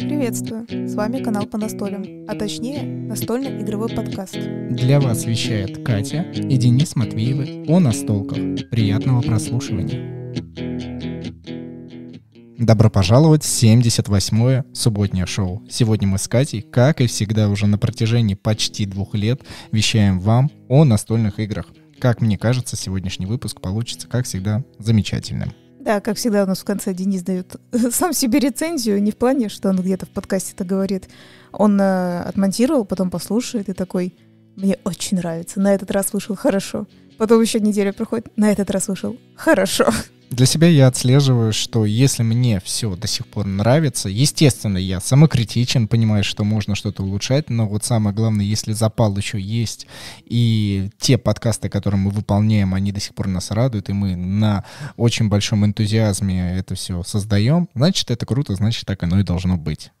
Приветствую! С вами канал по настолям, а точнее настольный игровой подкаст. Для вас вещает Катя и Денис Матвеевы о настолках. Приятного прослушивания. Добро пожаловать в 78-е субботнее шоу. Сегодня мы с Катей, как и всегда уже на протяжении почти двух лет, вещаем вам о настольных играх. Как мне кажется, сегодняшний выпуск получится, как всегда, замечательным. Да, как всегда у нас в конце Денис дает сам себе рецензию, не в плане, что он где-то в подкасте это говорит. Он э, отмонтировал, потом послушает и такой, мне очень нравится, на этот раз вышел хорошо. Потом еще неделя проходит, на этот раз вышел хорошо. Для себя я отслеживаю, что если мне все до сих пор нравится, естественно, я самокритичен, понимаю, что можно что-то улучшать, но вот самое главное, если запал еще есть, и те подкасты, которые мы выполняем, они до сих пор нас радуют, и мы на очень большом энтузиазме это все создаем, значит, это круто, значит, так оно и должно быть.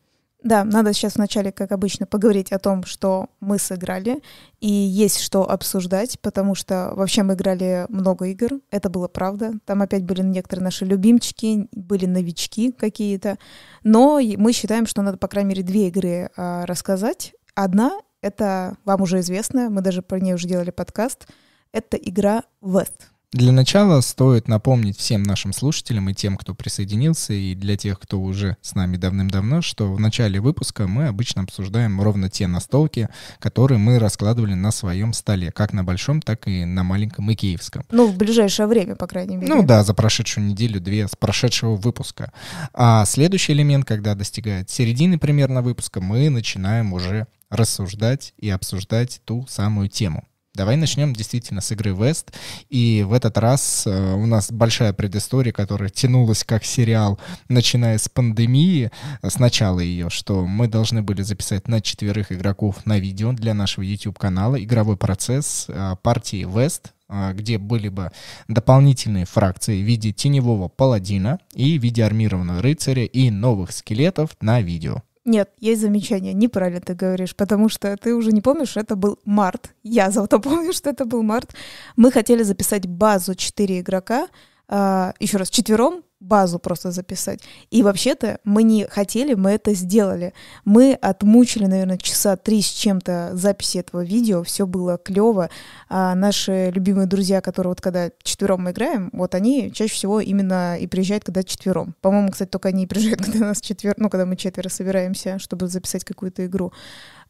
Да, надо сейчас вначале, как обычно, поговорить о том, что мы сыграли, и есть что обсуждать, потому что вообще мы играли много игр, это было правда. Там опять были некоторые наши любимчики, были новички какие-то, но мы считаем, что надо, по крайней мере, две игры а, рассказать. Одна — это вам уже известная, мы даже про нее уже делали подкаст, это игра West. Для начала стоит напомнить всем нашим слушателям и тем, кто присоединился, и для тех, кто уже с нами давным-давно, что в начале выпуска мы обычно обсуждаем ровно те настолки, которые мы раскладывали на своем столе, как на большом, так и на маленьком и киевском. Ну, в ближайшее время, по крайней мере. Ну да, за прошедшую неделю-две с прошедшего выпуска. А следующий элемент, когда достигает середины примерно выпуска, мы начинаем уже рассуждать и обсуждать ту самую тему. Давай начнем действительно с игры West. И в этот раз э, у нас большая предыстория, которая тянулась как сериал, начиная с пандемии, э, с начала ее, что мы должны были записать на четверых игроков на видео для нашего YouTube-канала игровой процесс э, партии West, э, где были бы дополнительные фракции в виде теневого паладина и в виде армированного рыцаря и новых скелетов на видео. Нет, есть замечание. Неправильно ты говоришь, потому что ты уже не помнишь, это был март. Я зато помню, что это был март. Мы хотели записать базу 4 игрока, Uh, еще раз, четвером базу просто записать. И вообще-то мы не хотели, мы это сделали. Мы отмучили, наверное, часа три с чем-то записи этого видео, все было клево. А наши любимые друзья, которые вот когда четвером мы играем, вот они чаще всего именно и приезжают, когда четвером. По-моему, кстати, только они и приезжают, когда нас четвер... ну, когда мы четверо собираемся, чтобы записать какую-то игру.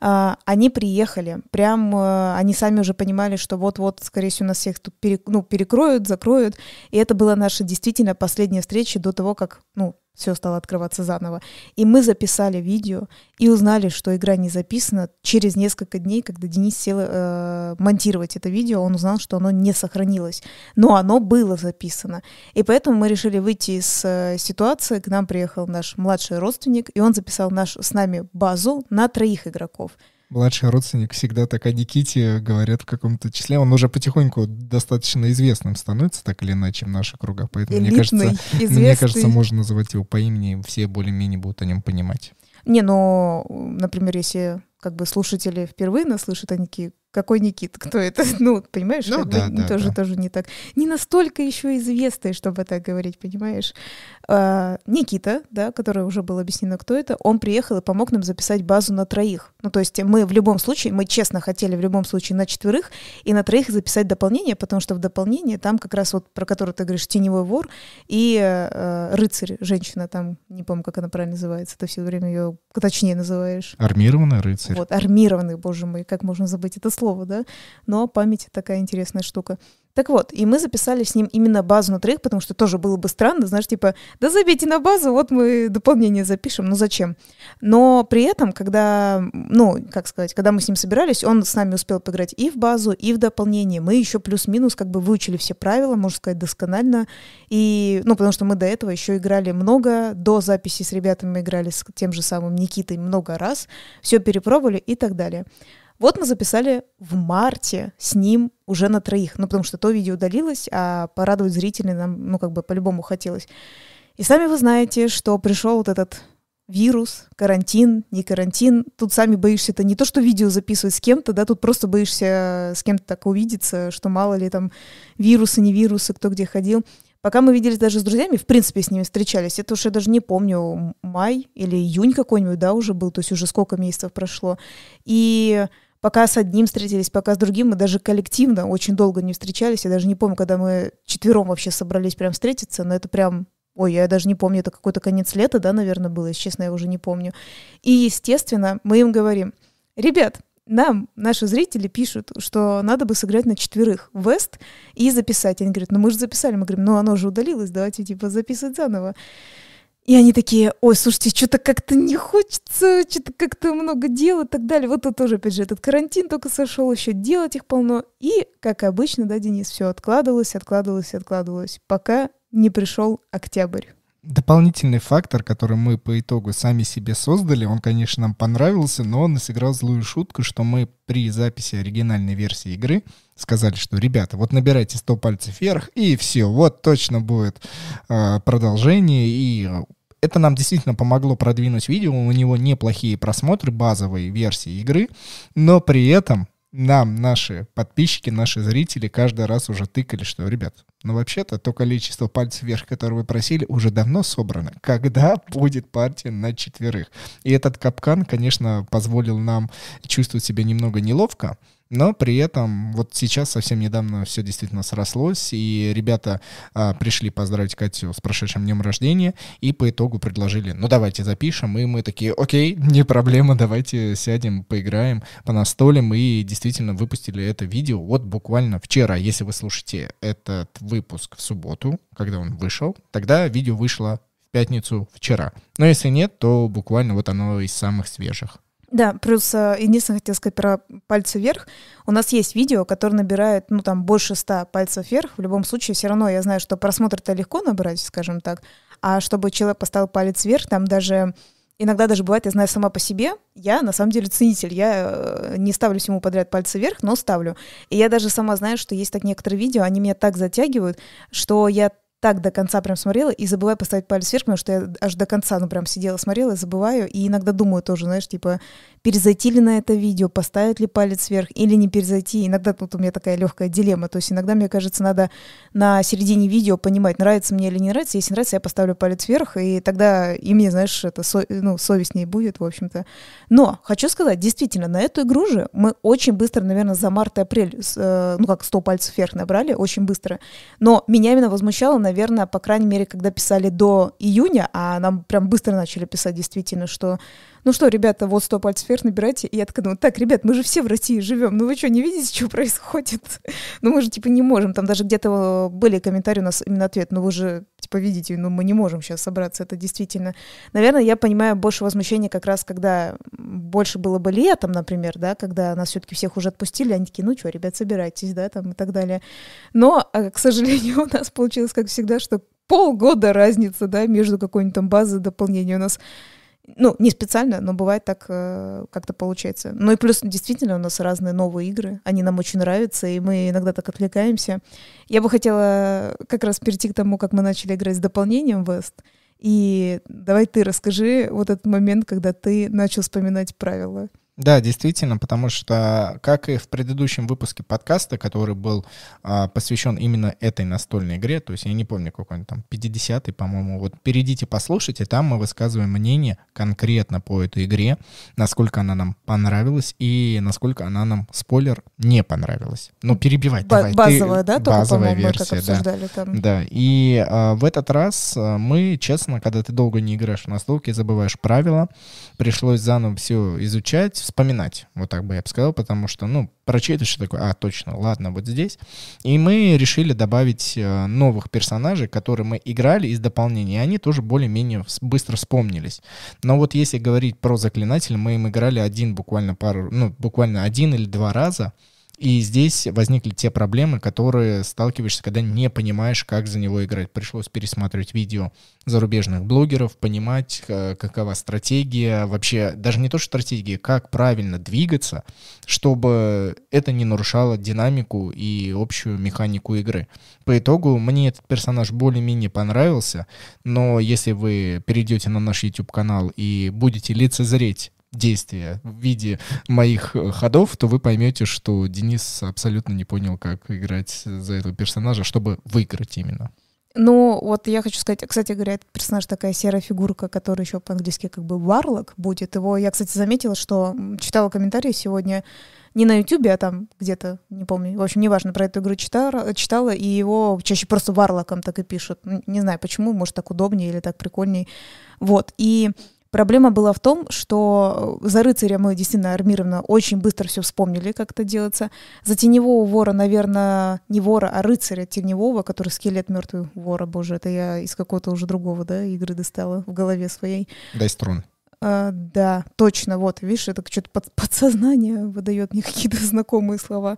А, они приехали, прям а, они сами уже понимали, что вот-вот, скорее всего, нас всех тут перек... ну, перекроют, закроют. И это была наша действительно последняя встреча до того, как, ну, все стало открываться заново. И мы записали видео и узнали, что игра не записана. Через несколько дней, когда Денис сел э, монтировать это видео, он узнал, что оно не сохранилось. Но оно было записано. И поэтому мы решили выйти из э, ситуации. К нам приехал наш младший родственник, и он записал наш, с нами базу на троих игроков младший родственник всегда так о Никите говорят в каком-то числе. Он уже потихоньку достаточно известным становится, так или иначе, в наших кругах. Поэтому, Элитный, мне кажется, мне кажется, можно называть его по имени, все более-менее будут о нем понимать. Не, но, например, если как бы слушатели впервые нас слышат, они такие, какой Никита, кто это? Ну, понимаешь, ну, да, да, тоже, да. тоже не так. Не настолько еще известный, чтобы так говорить, понимаешь? А, Никита, да, который уже было объяснено, кто это, он приехал и помог нам записать базу на троих. Ну, то есть мы в любом случае, мы честно хотели в любом случае на четверых и на троих записать дополнение, потому что в дополнение там как раз вот, про который ты говоришь, теневой вор и э, рыцарь, женщина там, не помню, как она правильно называется, ты все время ее точнее называешь. Армированный рыцарь. Вот, армированный, боже мой, как можно забыть это слово слово, да, но память такая интересная штука. Так вот, и мы записали с ним именно базу на троих, потому что тоже было бы странно, знаешь, типа, да забейте на базу, вот мы дополнение запишем, ну зачем? Но при этом, когда, ну, как сказать, когда мы с ним собирались, он с нами успел поиграть и в базу, и в дополнение. Мы еще плюс-минус как бы выучили все правила, можно сказать, досконально. И, ну, потому что мы до этого еще играли много, до записи с ребятами играли с тем же самым Никитой много раз, все перепробовали и так далее. Вот мы записали в марте с ним уже на троих, ну, потому что то видео удалилось, а порадовать зрителей нам, ну, как бы по-любому хотелось. И сами вы знаете, что пришел вот этот вирус, карантин, не карантин. Тут сами боишься это не то, что видео записывать с кем-то, да, тут просто боишься с кем-то так увидеться, что мало ли там вирусы, не вирусы, кто где ходил. Пока мы виделись даже с друзьями, в принципе, с ними встречались, это уж я даже не помню, май или июнь какой-нибудь, да, уже был, то есть уже сколько месяцев прошло. И пока с одним встретились, пока с другим, мы даже коллективно очень долго не встречались. Я даже не помню, когда мы четвером вообще собрались прям встретиться, но это прям Ой, я даже не помню, это какой-то конец лета, да, наверное, было, если честно, я уже не помню. И, естественно, мы им говорим, ребят, нам наши зрители пишут, что надо бы сыграть на четверых Вест и записать. Они говорят, ну мы же записали. Мы говорим, ну оно же удалилось, давайте типа записывать заново. И они такие, ой, слушайте, что-то как-то не хочется, что-то как-то много дел и так далее. Вот тут тоже, опять же, этот карантин только сошел, еще делать их полно. И, как обычно, да, Денис, все откладывалось, откладывалось, откладывалось, пока не пришел октябрь. Дополнительный фактор, который мы по итогу сами себе создали, он, конечно, нам понравился, но он сыграл злую шутку, что мы при записи оригинальной версии игры сказали, что, ребята, вот набирайте 100 пальцев вверх, и все, вот точно будет э, продолжение, и это нам действительно помогло продвинуть видео, у него неплохие просмотры базовой версии игры, но при этом нам наши подписчики, наши зрители каждый раз уже тыкали, что, ребят, ну вообще-то то количество пальцев вверх, которое вы просили, уже давно собрано. Когда будет партия на четверых? И этот капкан, конечно, позволил нам чувствовать себя немного неловко, но при этом вот сейчас совсем недавно все действительно срослось, и ребята а, пришли поздравить Катю с прошедшим днем рождения, и по итогу предложили, ну давайте запишем, и мы такие, окей, не проблема, давайте сядем, поиграем по настолям, и действительно выпустили это видео вот буквально вчера. Если вы слушаете этот выпуск в субботу, когда он вышел, тогда видео вышло в пятницу вчера. Но если нет, то буквально вот оно из самых свежих. Да, плюс э, единственное, хотел сказать про пальцы вверх. У нас есть видео, которое набирает, ну, там, больше ста пальцев вверх. В любом случае, все равно я знаю, что просмотр-то легко набрать, скажем так. А чтобы человек поставил палец вверх, там даже Иногда даже бывает, я знаю сама по себе, я на самом деле ценитель, я э, не ставлю всему подряд пальцы вверх, но ставлю. И я даже сама знаю, что есть так некоторые видео, они меня так затягивают, что я так до конца прям смотрела и забываю поставить палец вверх, потому что я аж до конца, ну, прям сидела, смотрела и забываю, и иногда думаю тоже, знаешь, типа, перезайти ли на это видео, поставить ли палец вверх или не перезайти. Иногда тут у меня такая легкая дилемма, то есть иногда, мне кажется, надо на середине видео понимать, нравится мне или не нравится. Если нравится, я поставлю палец вверх, и тогда и мне, знаешь, это со, ну, совестнее будет, в общем-то. Но хочу сказать, действительно, на эту игру же мы очень быстро, наверное, за март и апрель, э, ну, как 100 пальцев вверх набрали, очень быстро. Но меня именно возмущало, наверное, по крайней мере, когда писали до июня, а нам прям быстро начали писать действительно, что ну что, ребята, вот 100 пальцев вверх набирайте. И я такая думаю, так, ребят, мы же все в России живем, ну вы что, не видите, что происходит? ну мы же, типа, не можем. Там даже где-то были комментарии у нас именно ответ, ну вы же, типа, видите, ну мы не можем сейчас собраться, это действительно. Наверное, я понимаю больше возмущения как раз, когда больше было бы летом, например, да, когда нас все-таки всех уже отпустили, они такие, ну что, ребят, собирайтесь, да, там и так далее. Но, а, к сожалению, у нас получилось, как всегда, что полгода разница, да, между какой-нибудь там базой дополнения. У нас ну, не специально, но бывает так, э, как-то получается. Ну и плюс, действительно, у нас разные новые игры, они нам очень нравятся, и мы иногда так отвлекаемся. Я бы хотела как раз перейти к тому, как мы начали играть с дополнением West. И давай ты расскажи вот этот момент, когда ты начал вспоминать правила. Да, действительно, потому что, как и в предыдущем выпуске подкаста, который был а, посвящен именно этой настольной игре, то есть я не помню, какой он там, 50-й, по-моему, вот перейдите, послушайте, там мы высказываем мнение конкретно по этой игре, насколько она нам понравилась и насколько она нам, спойлер, не понравилась. Ну, перебивать Б- давай. Базовая, ты, да? Только, базовая версия, да. Там. Да, и а, в этот раз а, мы, честно, когда ты долго не играешь в настолки, забываешь правила, пришлось заново все изучать, вспоминать, вот так бы я бы сказал, потому что, ну, прочитаешь, что такое, а, точно, ладно, вот здесь. И мы решили добавить э, новых персонажей, которые мы играли из дополнения, и они тоже более-менее быстро вспомнились. Но вот если говорить про заклинателя, мы им играли один буквально пару, ну, буквально один или два раза, и здесь возникли те проблемы, которые сталкиваешься, когда не понимаешь, как за него играть. Пришлось пересматривать видео зарубежных блогеров, понимать, э, какова стратегия, вообще даже не то, что стратегия, как правильно двигаться, чтобы это не нарушало динамику и общую механику игры. По итогу мне этот персонаж более-менее понравился, но если вы перейдете на наш YouTube-канал и будете лицезреть действия в виде моих э, ходов, то вы поймете, что Денис абсолютно не понял, как играть за этого персонажа, чтобы выиграть именно. Ну, вот я хочу сказать, кстати говоря, этот персонаж такая серая фигурка, которая еще по-английски как бы варлок будет. Его, я, кстати, заметила, что читала комментарии сегодня не на Ютубе, а там где-то, не помню, в общем, неважно, про эту игру читала, читала, и его чаще просто варлоком так и пишут. Не знаю почему, может, так удобнее или так прикольнее. Вот, и Проблема была в том, что за рыцаря мы действительно армированно очень быстро все вспомнили, как это делается. За теневого вора, наверное, не вора, а рыцаря теневого, который скелет мертвый вора, боже, это я из какого-то уже другого, да, игры достала в голове своей. Дай струн. А, да, точно, вот, видишь, это что-то под, подсознание выдает мне какие-то знакомые слова.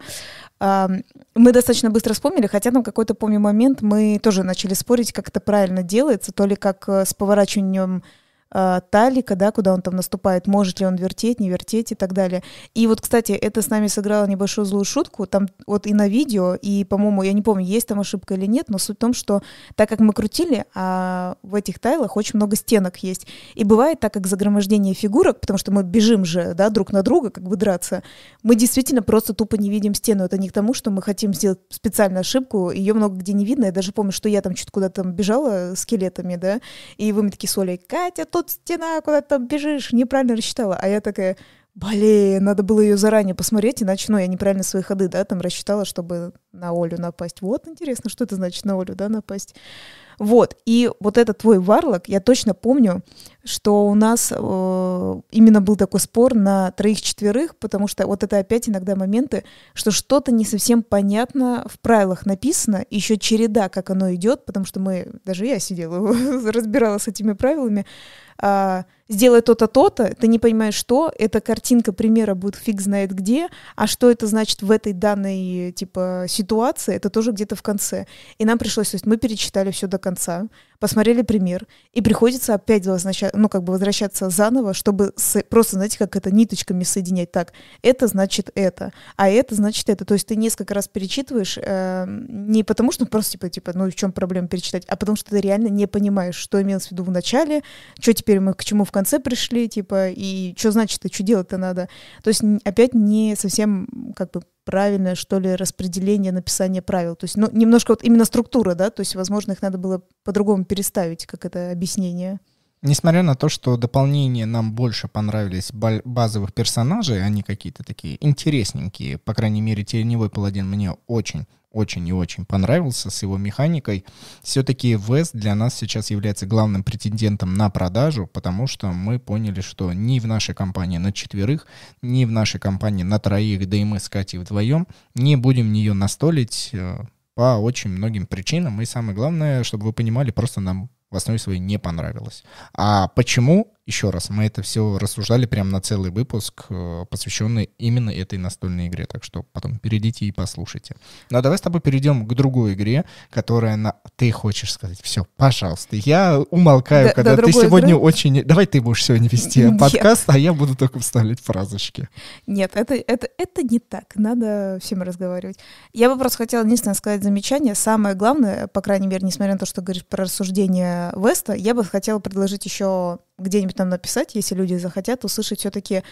А, мы достаточно быстро вспомнили, хотя там какой-то, помню, момент мы тоже начали спорить, как это правильно делается, то ли как э, с поворачиванием э, талика, да, куда он там наступает, может ли он вертеть, не вертеть и так далее. И вот, кстати, это с нами сыграло небольшую злую шутку, там вот и на видео, и, по-моему, я не помню, есть там ошибка или нет, но суть в том, что так как мы крутили, а в этих тайлах очень много стенок есть. И бывает так, как загромождение фигурок, потому что мы бежим же, да, друг на друга, как бы драться, мы действительно просто тупо не видим стену. Это не к тому, что мы хотим сделать специальную ошибку, ее много где не видно. Я даже помню, что я там чуть куда-то бежала скелетами, да, и вы мне такие с Олей, Катя, тут стена, куда ты там бежишь, неправильно рассчитала. А я такая, блин, надо было ее заранее посмотреть, иначе, ну, я неправильно свои ходы, да, там рассчитала, чтобы на Олю напасть. Вот, интересно, что это значит на Олю, да, напасть. Вот, и вот этот твой варлок, я точно помню, что у нас э, именно был такой спор на троих-четверых, потому что вот это опять иногда моменты, что что-то не совсем понятно в правилах написано, еще череда, как оно идет, потому что мы, даже я сидела, разбиралась с этими правилами, а, сделай то-то, то-то, ты не понимаешь, что, эта картинка примера будет фиг знает где, а что это значит в этой данной, типа, ситуации, это тоже где-то в конце. И нам пришлось, то есть мы перечитали все до конца, посмотрели пример, и приходится опять возвращаться, ну, как бы возвращаться заново, чтобы с, просто, знаете, как это ниточками соединять. Так, это значит это, а это значит это. То есть ты несколько раз перечитываешь э, не потому, что просто, типа, типа, ну, в чем проблема перечитать, а потому что ты реально не понимаешь, что имелось в виду в начале, что теперь мы к чему в конце пришли, типа, и что значит, и что делать-то надо. То есть опять не совсем, как бы, правильное, что ли, распределение написания правил. То есть, ну, немножко вот именно структура, да, то есть, возможно, их надо было по-другому переставить, как это объяснение. Несмотря на то, что дополнения нам больше понравились базовых персонажей, они какие-то такие интересненькие, по крайней мере, Теневой Паладин мне очень очень и очень понравился с его механикой. Все-таки Вест для нас сейчас является главным претендентом на продажу, потому что мы поняли, что ни в нашей компании на четверых, ни в нашей компании на троих, да и мы с Катей вдвоем не будем нее настолить э, по очень многим причинам. И самое главное, чтобы вы понимали, просто нам в основе своей не понравилось. А почему? Еще раз, мы это все рассуждали прямо на целый выпуск, э, посвященный именно этой настольной игре. Так что потом перейдите и послушайте. Ну а давай с тобой перейдем к другой игре, которая на... Ты хочешь сказать, все, пожалуйста. Я умолкаю, да, когда да, ты сегодня игры? очень... Давай ты будешь сегодня вести Нет. подкаст, а я буду только вставлять фразочки. Нет, это, это, это не так. Надо всем разговаривать. Я бы просто хотела единственное сказать замечание. Самое главное, по крайней мере, несмотря на то, что говоришь про рассуждение Веста, я бы хотела предложить еще где-нибудь там написать, если люди захотят услышать все-таки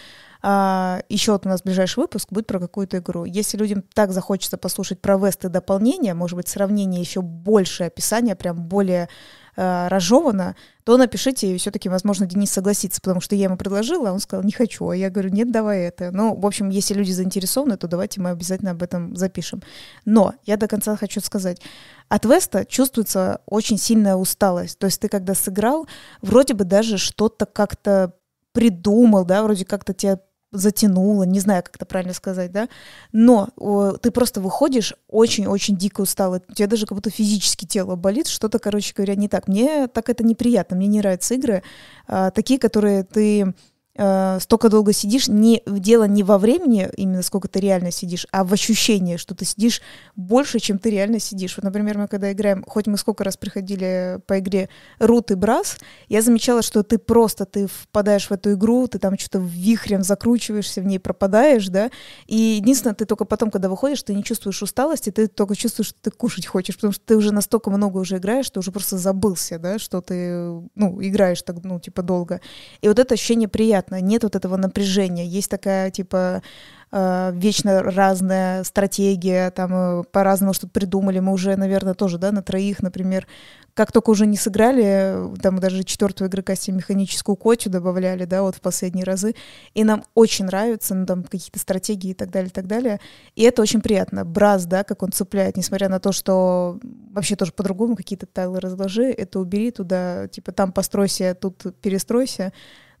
а, еще вот у нас ближайший выпуск будет про какую-то игру. Если людям так захочется послушать про весты дополнения, может быть, сравнение еще больше описания, прям более а, разжевано, то напишите, и все-таки, возможно, Денис согласится, потому что я ему предложила, а он сказал, не хочу. А я говорю, нет, давай это. Ну, в общем, если люди заинтересованы, то давайте мы обязательно об этом запишем. Но я до конца хочу сказать, от Веста чувствуется очень сильная усталость. То есть ты когда сыграл, вроде бы даже что-то как-то придумал, да, вроде как-то тебя затянуло, не знаю, как это правильно сказать, да, но о, ты просто выходишь очень-очень дико усталый, у тебя даже как будто физически тело болит, что-то, короче говоря, не так. Мне так это неприятно, мне не нравятся игры, а, такие, которые ты э, столько долго сидишь, не, дело не во времени, именно сколько ты реально сидишь, а в ощущении, что ты сидишь больше, чем ты реально сидишь. Вот, например, мы когда играем, хоть мы сколько раз приходили по игре Рут и Брас, я замечала, что ты просто, ты впадаешь в эту игру, ты там что-то вихрем закручиваешься, в ней пропадаешь, да, и единственное, ты только потом, когда выходишь, ты не чувствуешь усталости, ты только чувствуешь, что ты кушать хочешь, потому что ты уже настолько много уже играешь, что уже просто забылся, да, что ты, ну, играешь так, ну, типа, долго. И вот это ощущение приятно приятно, нет вот этого напряжения, есть такая, типа, э, вечно разная стратегия, там э, по-разному что-то придумали. Мы уже, наверное, тоже, да, на троих, например, как только уже не сыграли, там даже четвертого игрока себе механическую котю добавляли, да, вот в последние разы, и нам очень нравится, ну, там, какие-то стратегии и так далее, и так далее, и это очень приятно. Браз, да, как он цепляет, несмотря на то, что вообще тоже по-другому какие-то тайлы разложи, это убери туда, типа, там постройся, тут перестройся,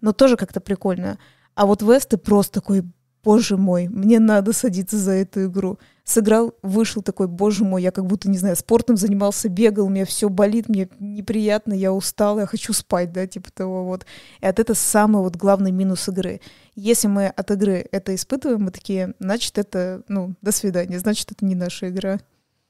но тоже как-то прикольно. А вот Вест ты просто такой, боже мой, мне надо садиться за эту игру. Сыграл, вышел такой, боже мой, я как будто, не знаю, спортом занимался, бегал, мне все болит, мне неприятно, я устал, я хочу спать, да, типа того вот. И от это самый вот главный минус игры. Если мы от игры это испытываем, мы такие, значит, это, ну, до свидания, значит, это не наша игра.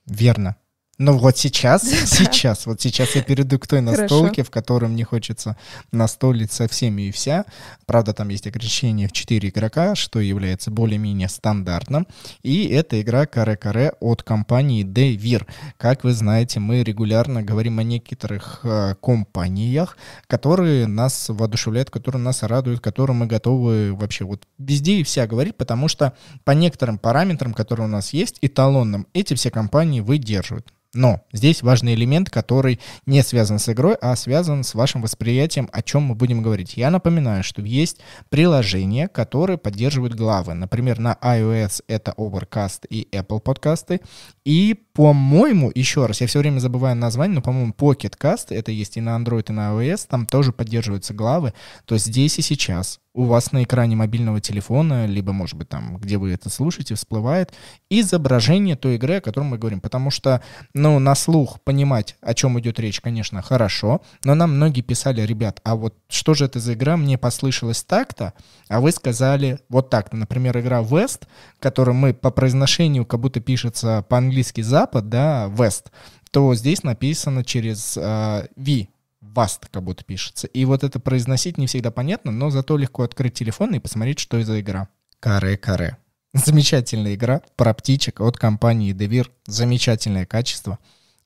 Верно. Ну вот сейчас, сейчас, вот сейчас я перейду к той настолке, в которой мне хочется настолить со всеми и вся. Правда, там есть ограничение в 4 игрока, что является более-менее стандартным. И это игра Каре-Каре от компании Devir. Как вы знаете, мы регулярно говорим о некоторых э, компаниях, которые нас воодушевляют, которые нас радуют, которым мы готовы вообще вот везде и вся говорить, потому что по некоторым параметрам, которые у нас есть, эталонным, эти все компании выдерживают. Но здесь важный элемент, который не связан с игрой, а связан с вашим восприятием, о чем мы будем говорить. Я напоминаю, что есть приложения, которые поддерживают главы. Например, на iOS это Overcast и Apple подкасты. И, по-моему, еще раз, я все время забываю название, но, по-моему, Pocket Cast, это есть и на Android, и на iOS, там тоже поддерживаются главы. То здесь и сейчас у вас на экране мобильного телефона, либо, может быть, там, где вы это слушаете, всплывает изображение той игры, о которой мы говорим. Потому что, ну, на слух понимать, о чем идет речь, конечно, хорошо, но нам многие писали, ребят, а вот что же это за игра, мне послышалось так-то, а вы сказали вот так-то. Например, игра West, которую мы по произношению как будто пишется по-английски Запад, да, West, то здесь написано через э, V, Vast как будто пишется. И вот это произносить не всегда понятно, но зато легко открыть телефон и посмотреть, что это за игра. Каре-каре. Замечательная игра про птичек от компании Devir. Замечательное качество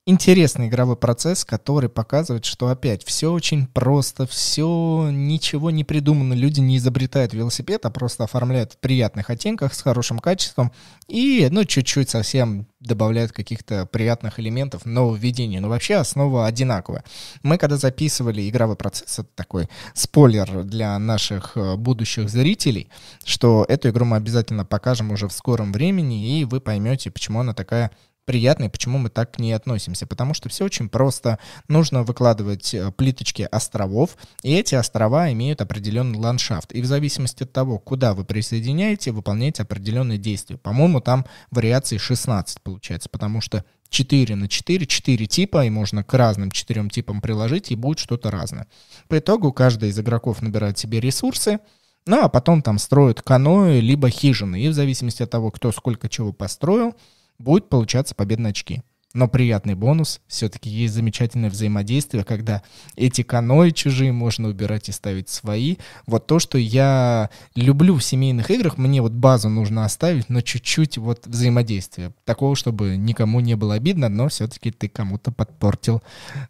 интересный игровой процесс, который показывает, что опять все очень просто, все ничего не придумано, люди не изобретают велосипед, а просто оформляют в приятных оттенках с хорошим качеством и, ну, чуть-чуть совсем добавляют каких-то приятных элементов нововведений. Но вообще основа одинаковая. Мы когда записывали игровой процесс, это такой спойлер для наших э, будущих зрителей, что эту игру мы обязательно покажем уже в скором времени, и вы поймете, почему она такая приятный, почему мы так к ней относимся. Потому что все очень просто. Нужно выкладывать э, плиточки островов, и эти острова имеют определенный ландшафт. И в зависимости от того, куда вы присоединяете, выполняете определенные действия. По-моему, там вариаций 16 получается, потому что 4 на 4, 4 типа, и можно к разным 4 типам приложить, и будет что-то разное. По итогу каждый из игроков набирает себе ресурсы, ну а потом там строят каноэ, либо хижины. И в зависимости от того, кто сколько чего построил, будет получаться победные очки. Но приятный бонус, все-таки есть замечательное взаимодействие, когда эти каноэ чужие можно убирать и ставить свои. Вот то, что я люблю в семейных играх, мне вот базу нужно оставить, но чуть-чуть вот взаимодействия. Такого, чтобы никому не было обидно, но все-таки ты кому-то подпортил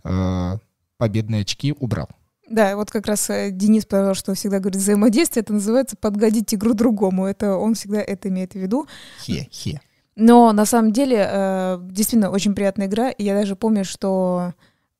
э, победные очки, убрал. Да, вот как раз э, Денис сказал, что всегда говорит взаимодействие, это называется подгодить игру другому. Это он всегда это имеет в виду. Хе-хе. Но на самом деле э, действительно очень приятная игра. И я даже помню, что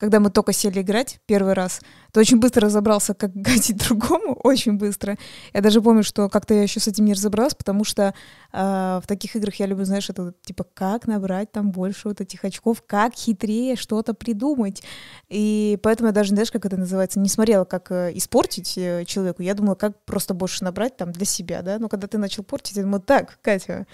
когда мы только сели играть первый раз, то очень быстро разобрался, как гадить другому, очень быстро. Я даже помню, что как-то я еще с этим не разобралась, потому что э, в таких играх я люблю, знаешь, это типа как набрать там больше вот этих очков, как хитрее что-то придумать. И поэтому я даже, знаешь, как это называется, не смотрела, как э, испортить э, человеку. Я думала, как просто больше набрать там для себя, да. Но когда ты начал портить, я думала, так, Катя,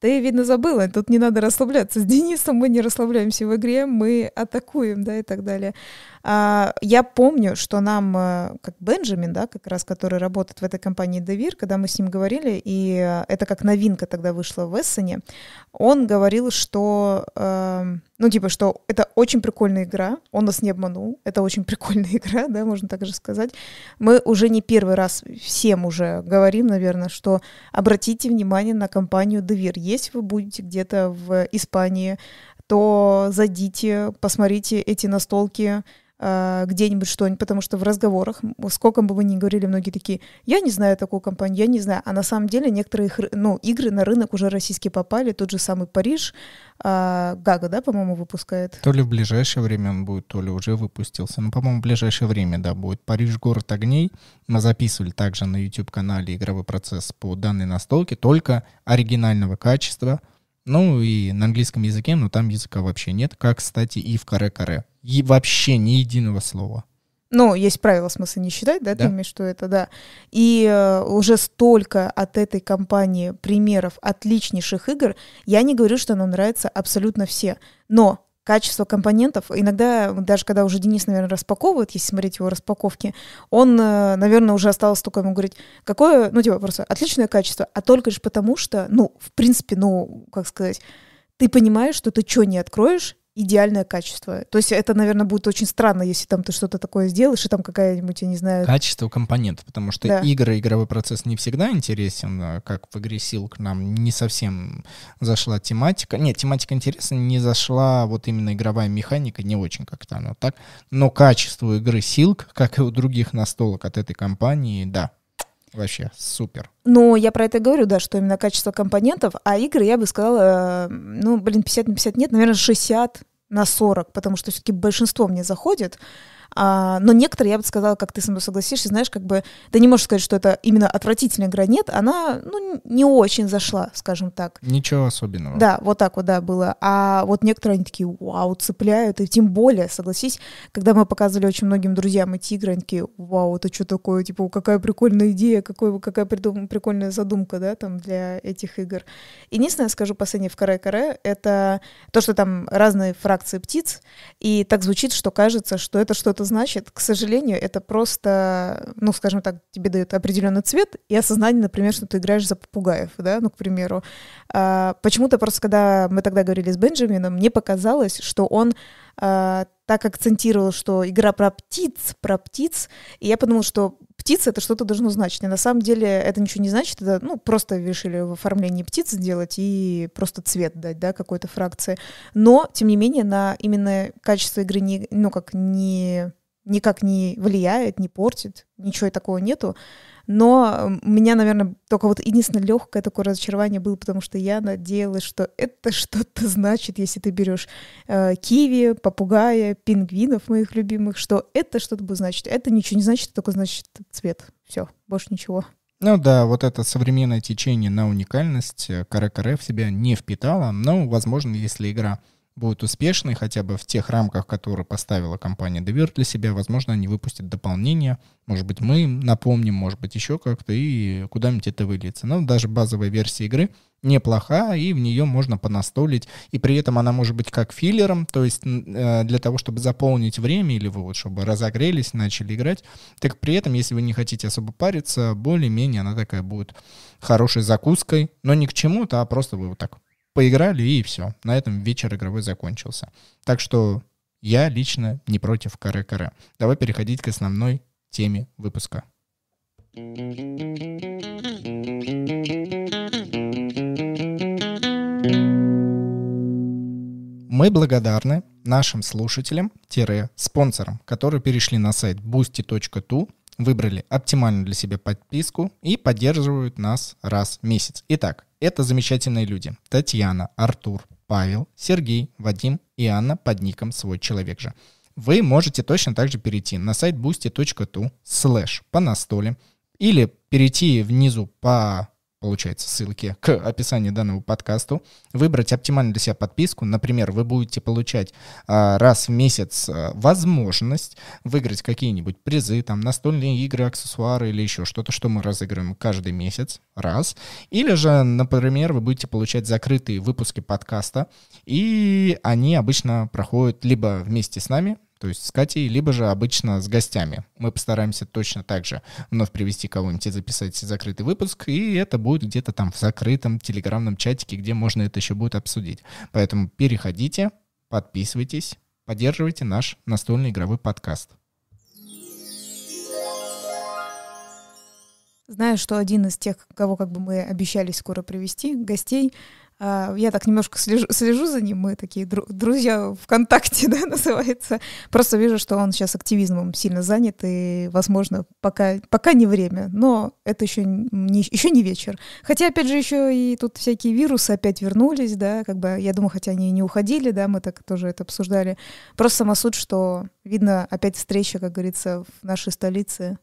ты, видно, забыла, тут не надо расслабляться. С Денисом мы не расслабляемся в игре, мы атакуем, да, и так далее. А, я помню, что нам, э, как Бенджамин, да, как раз, который работает в этой компании Девир, когда мы с ним говорили, и э, это как новинка тогда вышла в Эссене, он говорил, что, э, ну, типа, что это очень прикольная игра, он нас не обманул, это очень прикольная игра, да, можно так же сказать. Мы уже не первый раз всем уже говорим, наверное, что обратите внимание на компанию Девир. Если вы будете где-то в Испании, то зайдите, посмотрите эти настолки, где-нибудь что-нибудь, потому что в разговорах, сколько бы вы ни говорили, многие такие, я не знаю такую компанию, я не знаю. А на самом деле некоторые ну, игры на рынок уже российские попали, тот же самый Париж, э, Гага, да, по-моему, выпускает. То ли в ближайшее время он будет, то ли уже выпустился. Ну, по-моему, в ближайшее время, да, будет. Париж — город огней. Мы записывали также на YouTube-канале игровой процесс по данной настолке, только оригинального качества — ну и на английском языке, но там языка вообще нет, как, кстати, и в каре-каре. И вообще ни единого слова. Ну, есть правило, в смысле, не считать, да, да? ты имеешь, что это, да. И э, уже столько от этой компании примеров отличнейших игр, я не говорю, что нам нравится абсолютно все, но качество компонентов. Иногда, даже когда уже Денис, наверное, распаковывает, если смотреть его распаковки, он, э, наверное, уже осталось только ему говорить, какое, ну, типа, просто отличное качество, а только лишь потому, что, ну, в принципе, ну, как сказать, ты понимаешь, что ты что не откроешь, идеальное качество. То есть это, наверное, будет очень странно, если там ты что-то такое сделаешь, и там какая-нибудь, я не знаю... Качество компонентов, потому что да. игры, игровой процесс не всегда интересен, а как в игре Silk нам не совсем зашла тематика. Нет, тематика интересна, не зашла вот именно игровая механика, не очень как-то оно так. Но качество игры Silk, как и у других настолок от этой компании, да, Вообще супер. Ну, я про это говорю, да, что именно качество компонентов, а игры, я бы сказала, э, ну, блин, 50 на 50 нет, наверное, 60 на 40, потому что все-таки большинство мне заходит. А, но некоторые, я бы сказала, как ты со мной согласишься, знаешь, как бы ты не можешь сказать, что это именно отвратительная игра. Нет, она, ну, не очень зашла, скажем так. Ничего особенного. Да, вот так вот, да, было. А вот некоторые, они такие, вау, цепляют. И тем более, согласись, когда мы показывали очень многим друзьям эти игры, они такие, вау, это что такое? Типа, какая прикольная идея, какой, какая придум... прикольная задумка, да, там, для этих игр. Единственное, скажу последнее в Каре-Каре, это то, что там разные фракции птиц, и так звучит, что кажется, что это что-то значит. К сожалению, это просто, ну, скажем так, тебе дают определенный цвет и осознание, например, что ты играешь за попугаев, да, ну, к примеру. А, почему-то просто, когда мы тогда говорили с Бенджамином, мне показалось, что он а, так акцентировал, что игра про птиц, про птиц, и я подумала, что птица это что-то должно значить. И на самом деле это ничего не значит, это ну, просто решили в оформлении птиц сделать и просто цвет дать, да, какой-то фракции. Но, тем не менее, на именно качество игры не, ну, как не никак не влияет, не портит, ничего такого нету. Но у меня, наверное, только вот единственное легкое такое разочарование было, потому что я надеялась, что это что-то значит, если ты берешь э, киви, попугая, пингвинов моих любимых, что это что-то будет значить. Это ничего не значит, только значит цвет. Все, больше ничего. Ну да, вот это современное течение на уникальность э, Каре-Каре в себя не впитало, но, возможно, если игра будет успешной хотя бы в тех рамках, которые поставила компания Devir для себя, возможно, они выпустят дополнение. Может быть, мы напомним, может быть, еще как-то, и куда-нибудь это выльется. Но даже базовая версия игры неплоха, и в нее можно понастолить. И при этом она может быть как филлером, то есть э, для того, чтобы заполнить время, или вы вот чтобы разогрелись, начали играть. Так при этом, если вы не хотите особо париться, более-менее она такая будет хорошей закуской, но не к чему-то, а просто вы вот так поиграли и все. На этом вечер игровой закончился. Так что я лично не против каре-каре. Давай переходить к основной теме выпуска. Мы благодарны нашим слушателям-спонсорам, которые перешли на сайт boosty.tu выбрали оптимальную для себя подписку и поддерживают нас раз в месяц. Итак, это замечательные люди. Татьяна, Артур, Павел, Сергей, Вадим и Анна под ником «Свой человек же». Вы можете точно так же перейти на сайт boosty.tu слэш по настоле или перейти внизу по получается, ссылки к описанию данного подкасту, выбрать оптимальную для себя подписку. Например, вы будете получать а, раз в месяц а, возможность выиграть какие-нибудь призы, там, настольные игры, аксессуары или еще что-то, что мы разыгрываем каждый месяц, раз. Или же, например, вы будете получать закрытые выпуски подкаста, и они обычно проходят либо вместе с нами, то есть с Катей, либо же обычно с гостями. Мы постараемся точно так же вновь привести кого-нибудь и записать закрытый выпуск, и это будет где-то там в закрытом телеграмном чатике, где можно это еще будет обсудить. Поэтому переходите, подписывайтесь, поддерживайте наш настольный игровой подкаст. Знаю, что один из тех, кого как бы мы обещали скоро привести, гостей, я так немножко слежу, слежу за ним, мы такие дру, друзья ВКонтакте, да, называется. Просто вижу, что он сейчас активизмом сильно занят, и, возможно, пока, пока не время, но это еще не, еще не вечер. Хотя, опять же, еще и тут всякие вирусы опять вернулись, да, как бы, я думаю, хотя они не уходили, да, мы так тоже это обсуждали. Просто сама суть, что, видно, опять встреча, как говорится, в нашей столице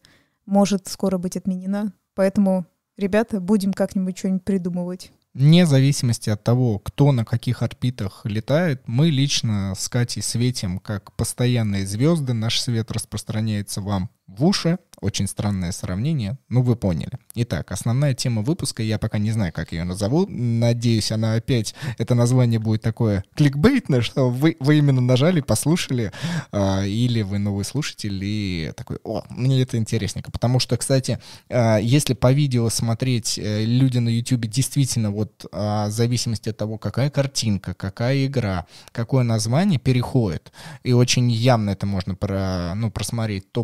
может скоро быть отменена, поэтому, ребята, будем как-нибудь что-нибудь придумывать. Вне зависимости от того, кто на каких орбитах летает, мы лично с Катей светим как постоянные звезды. Наш свет распространяется вам в уши, очень странное сравнение, ну вы поняли. Итак, основная тема выпуска, я пока не знаю, как ее назову, надеюсь, она опять, это название будет такое кликбейтное, что вы, вы именно нажали, послушали, э, или вы новый слушатель, и такой, о, мне это интересненько, потому что, кстати, э, если по видео смотреть, э, люди на YouTube действительно вот э, в зависимости от того, какая картинка, какая игра, какое название, переходит, и очень явно это можно про, ну, просмотреть, то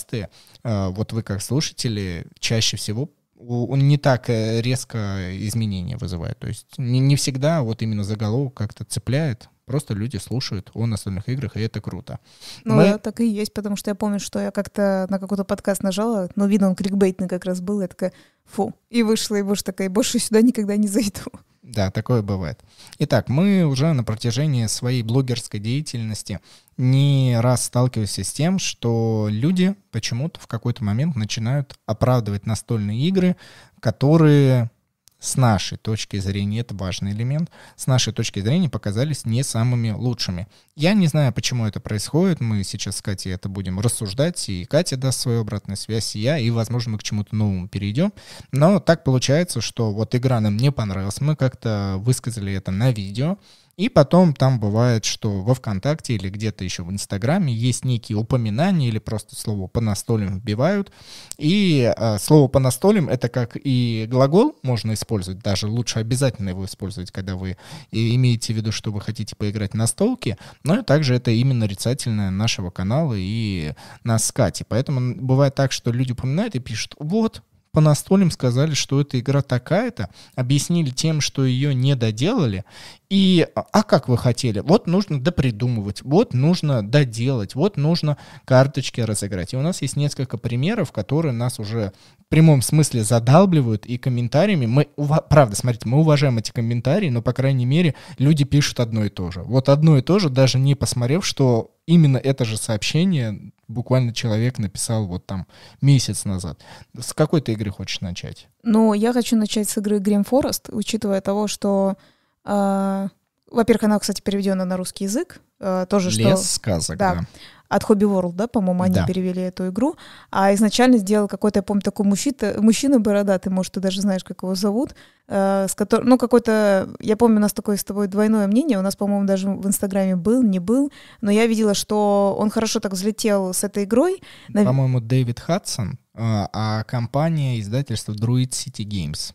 подкасты, а, вот вы как слушатели чаще всего он не так э, резко изменения вызывает. То есть не, не всегда вот именно заголовок как-то цепляет. Просто люди слушают о настольных играх, и это круто. Ну, Мы... так и есть, потому что я помню, что я как-то на какой-то подкаст нажала, но видно, он крикбейтный как раз был, я такая, фу, и вышла, и больше такая, больше сюда никогда не зайду. Да, такое бывает. Итак, мы уже на протяжении своей блогерской деятельности не раз сталкивались с тем, что люди почему-то в какой-то момент начинают оправдывать настольные игры, которые с нашей точки зрения, это важный элемент, с нашей точки зрения показались не самыми лучшими. Я не знаю, почему это происходит, мы сейчас с Катей это будем рассуждать, и Катя даст свою обратную связь, и я, и, возможно, мы к чему-то новому перейдем. Но так получается, что вот игра нам не понравилась, мы как-то высказали это на видео, и потом там бывает, что во ВКонтакте или где-то еще в Инстаграме есть некие упоминания или просто слово по настолям вбивают. И э, слово по настолям это как и глагол можно использовать, даже лучше обязательно его использовать, когда вы имеете в виду, что вы хотите поиграть на столке, но также это именно нарицательное нашего канала и нас с Катей. Поэтому бывает так, что люди упоминают и пишут, вот, по настольным сказали, что эта игра такая-то, объяснили тем, что ее не доделали, и а как вы хотели? Вот нужно допридумывать, вот нужно доделать, вот нужно карточки разыграть. И у нас есть несколько примеров, которые нас уже в прямом смысле задалбливают, и комментариями мы, правда, смотрите, мы уважаем эти комментарии, но, по крайней мере, люди пишут одно и то же. Вот одно и то же, даже не посмотрев, что именно это же сообщение буквально человек написал вот там месяц назад. С какой ты игры хочешь начать? Ну, я хочу начать с игры Grim Forest, учитывая того, что, э, во-первых, она, кстати, переведена на русский язык. Э, тоже, Лес что, сказок, да. да от Hobby World, да, по-моему, они да. перевели эту игру. А изначально сделал какой-то, я помню, такой мужчина, мужчина бородатый, может, ты даже знаешь, как его зовут, э, с которым, ну, какой-то, я помню, у нас такое с тобой двойное мнение, у нас, по-моему, даже в Инстаграме был, не был, но я видела, что он хорошо так взлетел с этой игрой. По-моему, Дэвид Хадсон, э, а компания, издательство Druid City Games.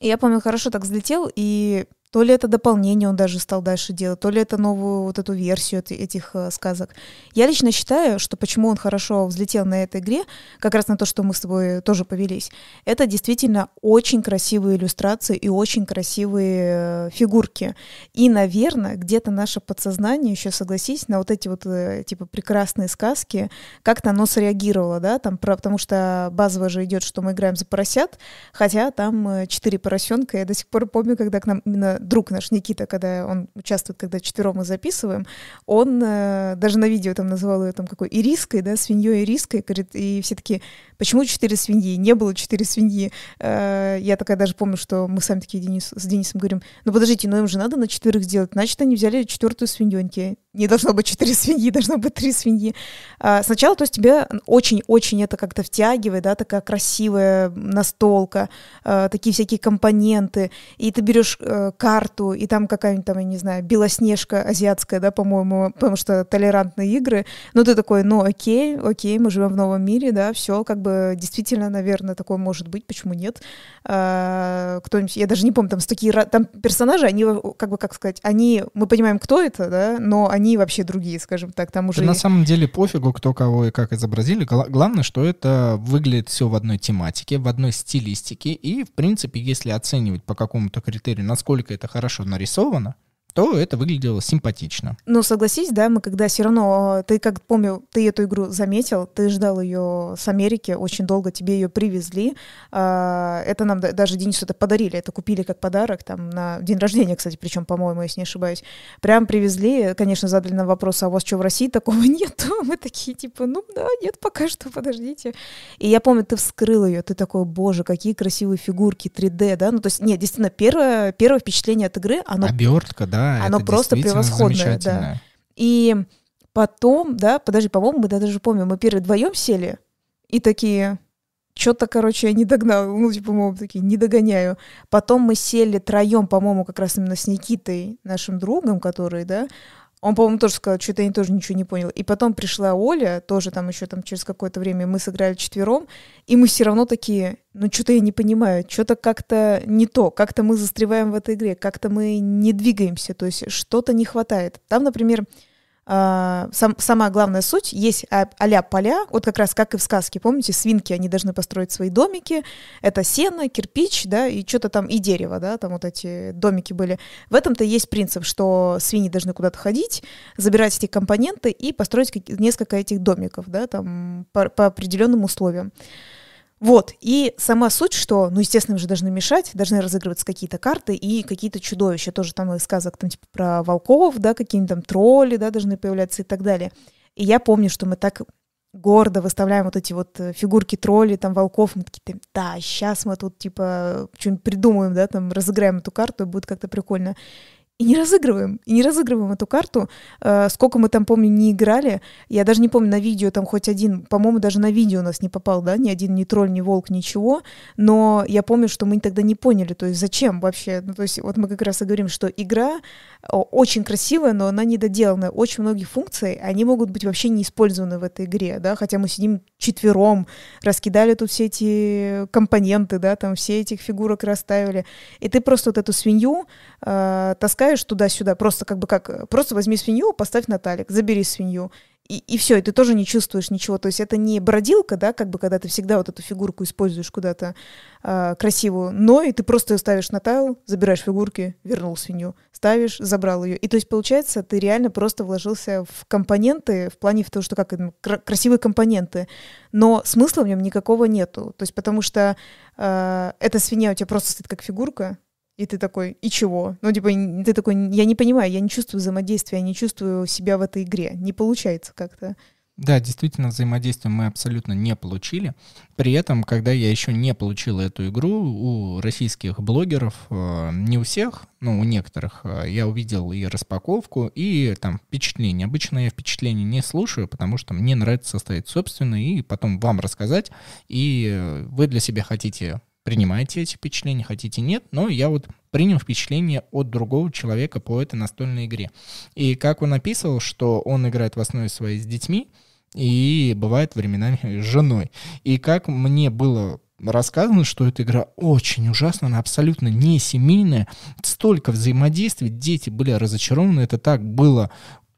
Я помню, хорошо так взлетел, и то ли это дополнение он даже стал дальше делать, то ли это новую вот эту версию этих э, сказок. Я лично считаю, что почему он хорошо взлетел на этой игре, как раз на то, что мы с тобой тоже повелись, это действительно очень красивые иллюстрации и очень красивые э, фигурки. И, наверное, где-то наше подсознание еще, согласись, на вот эти вот э, типа прекрасные сказки, как-то оно среагировало, да, там, про, потому что базово же идет, что мы играем за поросят, хотя там четыре поросенка, я до сих пор помню, когда к нам именно друг наш Никита, когда он участвует, когда четвером мы записываем, он э, даже на видео там называл ее там какой? Ириской, да, свиньей ириской, говорит, и все таки почему четыре свиньи? Не было четыре свиньи. Э, я такая даже помню, что мы сами такие Денис, с Денисом говорим, ну подождите, ну им же надо на четверых сделать, значит, они взяли четвертую свинью, не должно быть четыре свиньи, должно быть три свиньи. А, сначала, то есть тебя очень-очень это как-то втягивает, да, такая красивая настолка, а, такие всякие компоненты, и ты берешь а, карту, и там какая-нибудь там, я не знаю, белоснежка азиатская, да, по-моему, потому что толерантные игры, ну ты такой, ну окей, окей, мы живем в новом мире, да, все, как бы действительно, наверное, такое может быть, почему нет. А, кто-нибудь, я даже не помню, там такие, там персонажи, они, как бы, как сказать, они, мы понимаем, кто это, да, но они вообще другие, скажем так, там уже... Да на самом деле пофигу, кто кого и как изобразили, главное, что это выглядит все в одной тематике, в одной стилистике, и, в принципе, если оценивать по какому-то критерию, насколько это хорошо нарисовано, то это выглядело симпатично. Ну, согласись, да, мы когда все равно, ты как помню, ты эту игру заметил, ты ждал ее с Америки, очень долго тебе ее привезли. А, это нам даже Денису это подарили, это купили как подарок, там, на день рождения, кстати, причем, по-моему, если не ошибаюсь. Прям привезли, конечно, задали нам вопрос, а у вас что, в России такого нет? Мы такие, типа, ну да, нет, пока что, подождите. И я помню, ты вскрыл ее, ты такой, боже, какие красивые фигурки, 3D, да? Ну, то есть, нет, действительно, первое, первое впечатление от игры, оно... Обертка, да, оно просто превосходное, да. И потом, да, подожди, по-моему, мы даже помним, мы первые вдвоем сели и такие, что-то, короче, я не догнал, ну, типа, мы такие, не догоняю. Потом мы сели троем, по-моему, как раз именно с Никитой, нашим другом, который, да, он, по-моему, тоже сказал, что-то я тоже ничего не понял. И потом пришла Оля, тоже там еще там через какое-то время мы сыграли четвером, и мы все равно такие, ну что-то я не понимаю, что-то как-то не то, как-то мы застреваем в этой игре, как-то мы не двигаемся, то есть что-то не хватает. Там, например, сам, самая главная суть, есть а, а поля, вот как раз как и в сказке, помните, свинки, они должны построить свои домики, это сено, кирпич, да, и что-то там, и дерево, да, там вот эти домики были. В этом-то есть принцип, что свиньи должны куда-то ходить, забирать эти компоненты и построить несколько этих домиков, да, там по, по определенным условиям. Вот, и сама суть, что, ну, естественно, уже должны мешать, должны разыгрываться какие-то карты и какие-то чудовища, тоже там из сказок, там, типа, про волков, да, какие-нибудь там тролли, да, должны появляться и так далее. И я помню, что мы так гордо выставляем вот эти вот э, фигурки троллей, там, волков, мы такие, да, сейчас мы тут, типа, что-нибудь придумаем, да, там, разыграем эту карту, и будет как-то прикольно и не разыгрываем, и не разыгрываем эту карту. Э, сколько мы там, помню, не играли. Я даже не помню, на видео там хоть один, по-моему, даже на видео у нас не попал, да, ни один, ни тролль, ни волк, ничего. Но я помню, что мы тогда не поняли, то есть зачем вообще. Ну, то есть вот мы как раз и говорим, что игра очень красивая, но она недоделанная. Очень многие функции, они могут быть вообще не использованы в этой игре, да, хотя мы сидим четвером, раскидали тут все эти компоненты, да, там все этих фигурок расставили. И ты просто вот эту свинью э, таскаешь туда-сюда, просто как бы как, просто возьми свинью, поставь на талик, забери свинью, и, и все, и ты тоже не чувствуешь ничего. То есть это не бродилка, да, как бы когда ты всегда вот эту фигурку используешь куда-то э, красивую, но и ты просто ее ставишь на тайл, забираешь фигурки, вернул свинью, ставишь, забрал ее. И то есть получается, ты реально просто вложился в компоненты, в плане в то, что как красивые компоненты, но смысла в нем никакого нету. То есть потому что э, эта свинья у тебя просто стоит как фигурка, и ты такой, и чего? Ну, типа, ты такой, я не понимаю, я не чувствую взаимодействия, я не чувствую себя в этой игре. Не получается как-то. Да, действительно, взаимодействие мы абсолютно не получили. При этом, когда я еще не получил эту игру, у российских блогеров, э, не у всех, но у некоторых, э, я увидел и распаковку, и там впечатление. Обычно я впечатления не слушаю, потому что мне нравится составить собственное и потом вам рассказать, и вы для себя хотите принимаете эти впечатления, хотите нет, но я вот принял впечатление от другого человека по этой настольной игре. И как он описывал, что он играет в основе своей с детьми, и бывает временами с женой. И как мне было рассказано, что эта игра очень ужасная, она абсолютно не семейная, столько взаимодействий, дети были разочарованы, это так было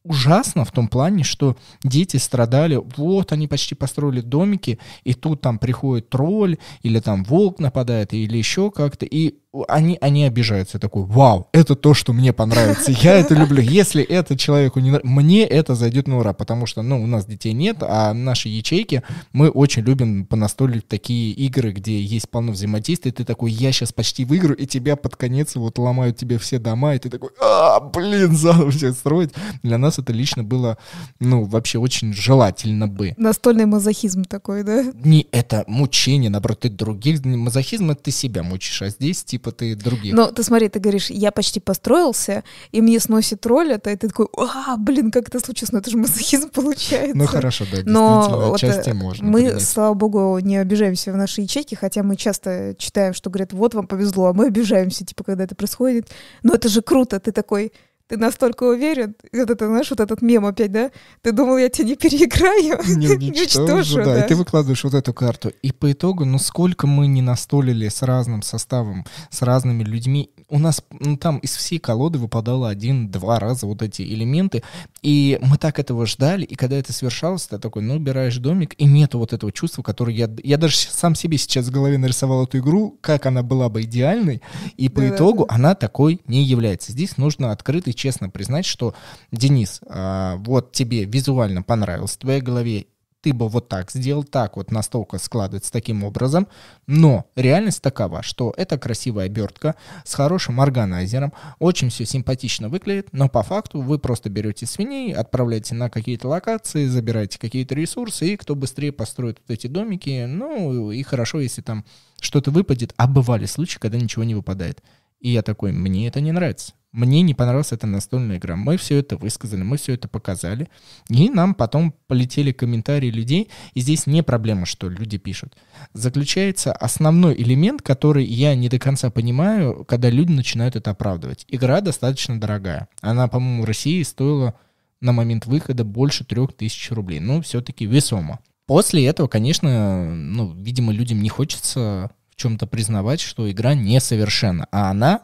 ужасно в том плане, что дети страдали, вот они почти построили домики, и тут там приходит тролль, или там волк нападает, или еще как-то, и они, они обижаются. такой, вау, это то, что мне понравится. Я это люблю. Если это человеку не нравится, мне это зайдет на ура, потому что, ну, у нас детей нет, а наши ячейки, мы очень любим понастолить такие игры, где есть полно взаимодействия, ты такой, я сейчас почти выиграю, и тебя под конец вот ломают тебе все дома, и ты такой, а, блин, заново все строить. Для нас это лично было, ну, вообще очень желательно бы. Настольный мазохизм такой, да? Не, это мучение, наоборот, ты других, мазохизм это ты себя мучишь, а здесь, типа, типа ты других. Но ты смотри, ты говоришь, я почти построился, и мне сносит роль это, и ты такой, а, блин, как это случилось? Ну это же мазохизм получается. Ну хорошо, да, Но отчасти вот можно. Мы, принять. слава богу, не обижаемся в наши ячейки, хотя мы часто читаем, что говорят, вот вам повезло, а мы обижаемся, типа, когда это происходит. Но это же круто, ты такой, ты настолько уверен, вот это, знаешь, вот этот мем опять, да? Ты думал, я тебя не переиграю, не уничтожу, да. да. И ты выкладываешь вот эту карту. И по итогу, ну сколько мы не настолили с разным составом, с разными людьми, у нас ну, там из всей колоды выпадало один-два раза вот эти элементы, и мы так этого ждали, и когда это совершалось, ты такой, ну, убираешь домик, и нету вот этого чувства, которое я... Я даже сам себе сейчас в голове нарисовал эту игру, как она была бы идеальной, и по да, итогу да. она такой не является. Здесь нужно открыто и честно признать, что, Денис, а, вот тебе визуально понравилось, в твоей голове ты бы вот так сделал, так вот настолка складывается таким образом, но реальность такова, что это красивая обертка с хорошим органайзером, очень все симпатично выглядит, но по факту вы просто берете свиней, отправляете на какие-то локации, забираете какие-то ресурсы, и кто быстрее построит вот эти домики, ну и хорошо, если там что-то выпадет, а бывали случаи, когда ничего не выпадает. И я такой, мне это не нравится. Мне не понравилась эта настольная игра. Мы все это высказали, мы все это показали. И нам потом полетели комментарии людей. И здесь не проблема, что люди пишут. Заключается основной элемент, который я не до конца понимаю, когда люди начинают это оправдывать. Игра достаточно дорогая. Она, по-моему, в России стоила на момент выхода больше трех тысяч рублей. Ну, все-таки весомо. После этого, конечно, ну, видимо, людям не хочется в чем-то признавать, что игра несовершенна. А она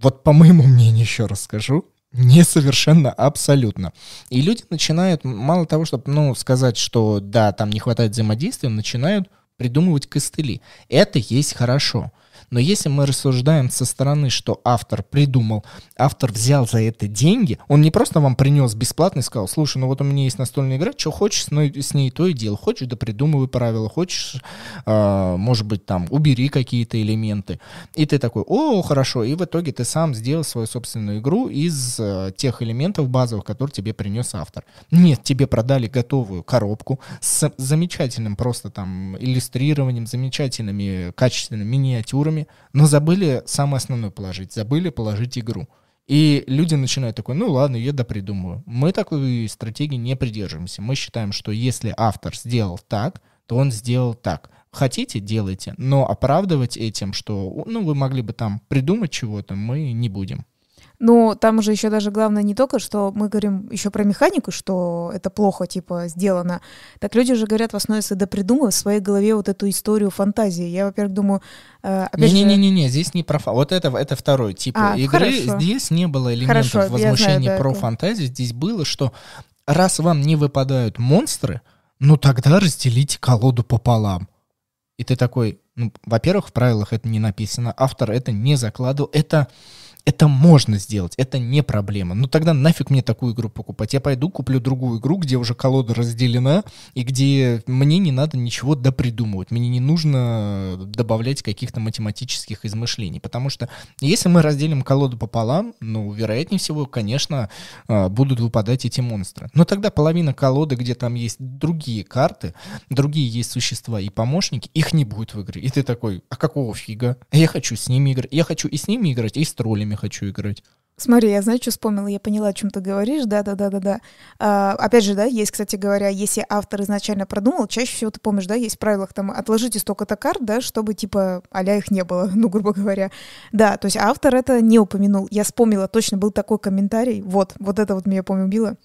вот по моему мнению еще раз скажу, несовершенно абсолютно. И люди начинают, мало того, чтобы ну, сказать, что да, там не хватает взаимодействия, начинают придумывать костыли. Это есть хорошо. Но если мы рассуждаем со стороны, что автор придумал, автор взял за это деньги, он не просто вам принес бесплатно и сказал, слушай, ну вот у меня есть настольная игра, что хочешь с ней, с ней то и делай. Хочешь, да придумывай правила, хочешь, э, может быть, там, убери какие-то элементы. И ты такой, о, хорошо, и в итоге ты сам сделал свою собственную игру из э, тех элементов базовых, которые тебе принес автор. Нет, тебе продали готовую коробку с замечательным просто там иллюстрированием, замечательными качественными миниатюрами, деньгами, но забыли самое основное положить, забыли положить игру. И люди начинают такой, ну ладно, я допридумаю. Мы такой стратегии не придерживаемся. Мы считаем, что если автор сделал так, то он сделал так. Хотите, делайте, но оправдывать этим, что ну, вы могли бы там придумать чего-то, мы не будем. Но там уже еще даже главное не только, что мы говорим еще про механику, что это плохо, типа, сделано. Так люди же говорят в основе своей, да придумай в своей голове вот эту историю фантазии. Я, во-первых, думаю... Э, Не-не-не, же... здесь не про... Вот это, это второй тип а, игры. Хорошо. Здесь не было элементов хорошо, возмущения знаю, да, про это. фантазию. Здесь было, что раз вам не выпадают монстры, ну тогда разделите колоду пополам. И ты такой, ну, во-первых, в правилах это не написано, автор это не закладывал, это это можно сделать, это не проблема. Ну тогда нафиг мне такую игру покупать. Я пойду куплю другую игру, где уже колода разделена, и где мне не надо ничего допридумывать. Мне не нужно добавлять каких-то математических измышлений. Потому что если мы разделим колоду пополам, ну, вероятнее всего, конечно, а, будут выпадать эти монстры. Но тогда половина колоды, где там есть другие карты, другие есть существа и помощники, их не будет в игре. И ты такой, а какого фига? Я хочу с ними играть. Я хочу и с ними играть, и с троллями время хочу играть. Смотри, я знаю, что вспомнила, я поняла, о чем ты говоришь, да-да-да-да-да. А, опять же, да, есть, кстати говоря, если автор изначально продумал, чаще всего ты помнишь, да, есть в правилах там отложите столько-то карт, да, чтобы типа аля их не было, ну, грубо говоря. Да, то есть автор это не упомянул. Я вспомнила, точно был такой комментарий, вот, вот это вот меня, помню, убило.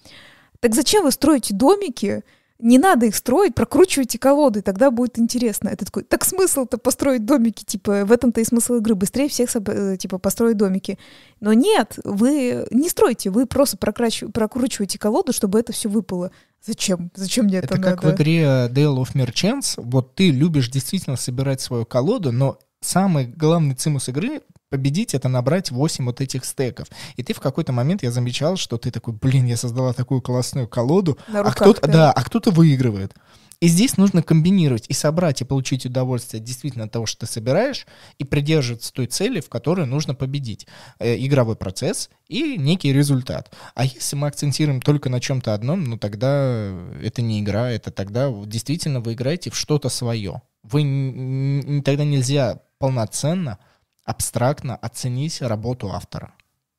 Так зачем вы строите домики, не надо их строить, прокручивайте колоды, тогда будет интересно. Это такой, так смысл-то построить домики, типа, в этом-то и смысл игры, быстрее всех, э, типа, построить домики. Но нет, вы не стройте, вы просто прокручиваете колоду, чтобы это все выпало. Зачем? Зачем мне это, это надо? Это как в игре Dale of Merchants, вот ты любишь действительно собирать свою колоду, но самый главный цимус игры победить это набрать 8 вот этих стеков. И ты в какой-то момент я замечал, что ты такой, блин, я создала такую классную колоду, а кто-то, да. да, а кто-то выигрывает. И здесь нужно комбинировать и собрать, и получить удовольствие действительно от того, что ты собираешь, и придерживаться той цели, в которой нужно победить. Э, игровой процесс и некий результат. А если мы акцентируем только на чем-то одном, ну тогда это не игра, это тогда действительно вы играете в что-то свое. Вы тогда нельзя полноценно абстрактно оценить работу автора.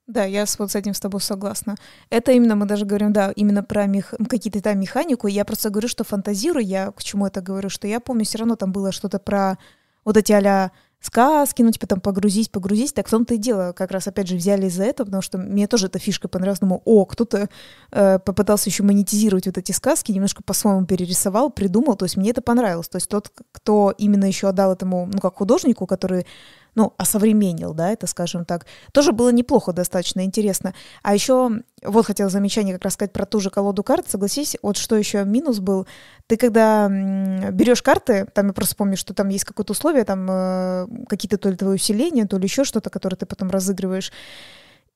Да, я вот с этим с тобой согласна. Это именно, мы даже говорим, да, именно про мех... какие-то там механику. Я просто говорю, что фантазирую, я к чему это говорю, что я помню, все равно там было что-то про вот эти а сказки, ну, типа там погрузись, погрузись. Так в том-то и дело, как раз опять же взяли из-за этого, потому что мне тоже эта фишка понравилась. Думаю, о, кто-то э, попытался еще монетизировать вот эти сказки, немножко по-своему перерисовал, придумал. То есть мне это понравилось. То есть тот, кто именно еще отдал этому, ну, как художнику, который ну, осовременил, да, это, скажем так, тоже было неплохо, достаточно интересно. А еще, вот хотела замечание как раз сказать про ту же колоду карт, согласись, вот что еще минус был, ты когда берешь карты, там я просто помню, что там есть какое-то условие, там э, какие-то то ли твои усиления, то ли еще что-то, которое ты потом разыгрываешь,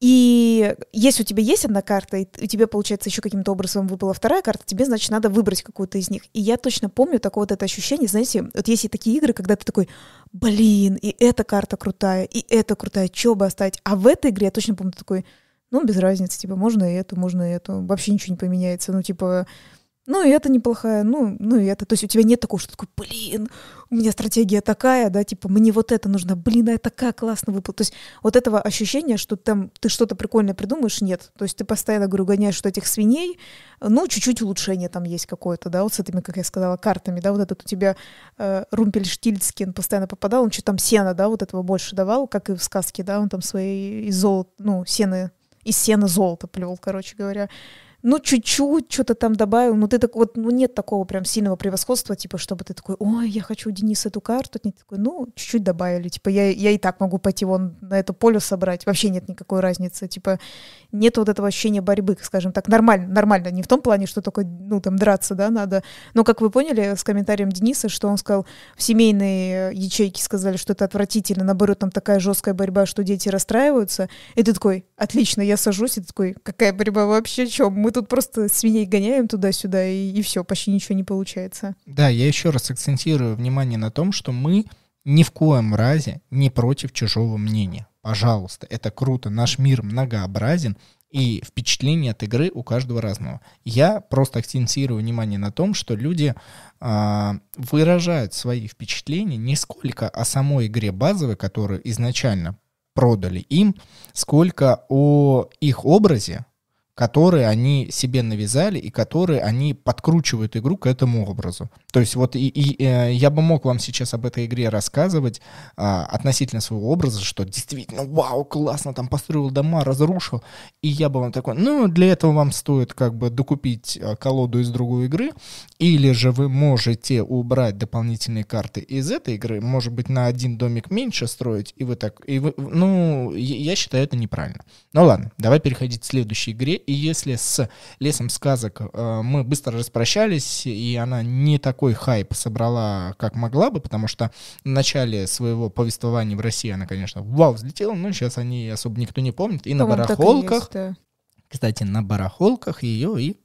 и если у тебя есть одна карта, и у тебя, получается, еще каким-то образом выпала вторая карта, тебе, значит, надо выбрать какую-то из них. И я точно помню такое вот это ощущение, знаете, вот есть и такие игры, когда ты такой, блин, и эта карта крутая, и эта крутая, что бы оставить? А в этой игре я точно помню такой, ну, без разницы, типа, можно и эту, можно и эту, вообще ничего не поменяется, ну, типа, ну, и это неплохая, ну, ну, и это. То есть у тебя нет такого, что такой, блин, у меня стратегия такая, да, типа, мне вот это нужно, блин, а это такая классно выпала. То есть вот этого ощущения, что там ты что-то прикольное придумаешь, нет. То есть ты постоянно, говорю, гоняешь что этих свиней, ну, чуть-чуть улучшение там есть какое-то, да, вот с этими, как я сказала, картами, да, вот этот у тебя э, Румпельштильцкин постоянно попадал, он что там сена, да, вот этого больше давал, как и в сказке, да, он там свои из золота, ну, сены, из сена золото плел, короче говоря ну, чуть-чуть что-то там добавил, но ты так вот, ну, нет такого прям сильного превосходства, типа, чтобы ты такой, ой, я хочу у Дениса эту карту, нет, такой, ну, чуть-чуть добавили, типа, я, я и так могу пойти вон на эту поле собрать, вообще нет никакой разницы, типа, нет вот этого ощущения борьбы, скажем так, нормально, нормально, не в том плане, что только, ну, там, драться, да, надо, но, как вы поняли с комментарием Дениса, что он сказал, в семейные ячейки сказали, что это отвратительно, наоборот, там такая жесткая борьба, что дети расстраиваются, и ты такой, отлично, я сажусь, и ты такой, какая борьба вообще, что, мы тут просто свиней гоняем туда-сюда, и, и все, почти ничего не получается. Да, я еще раз акцентирую внимание на том, что мы ни в коем разе не против чужого мнения. Пожалуйста, это круто, наш мир многообразен, и впечатление от игры у каждого разного. Я просто акцентирую внимание на том, что люди э, выражают свои впечатления не сколько о самой игре базовой, которую изначально продали им, сколько о их образе, которые они себе навязали и которые они подкручивают игру к этому образу. То есть вот и, и, э, я бы мог вам сейчас об этой игре рассказывать а, относительно своего образа, что действительно, вау, классно, там построил дома, разрушил, и я бы вам такой, ну, для этого вам стоит как бы докупить а, колоду из другой игры, или же вы можете убрать дополнительные карты из этой игры, может быть, на один домик меньше строить, и вы так, и вы, ну, я считаю это неправильно. Ну ладно, давай переходить к следующей игре, и если с «Лесом сказок» э, мы быстро распрощались, и она не такой хайп собрала, как могла бы, потому что в начале своего повествования в России она, конечно, вау, взлетела, но сейчас они особо никто не помнит. И на барахолках, есть, да. кстати, на барахолках ее и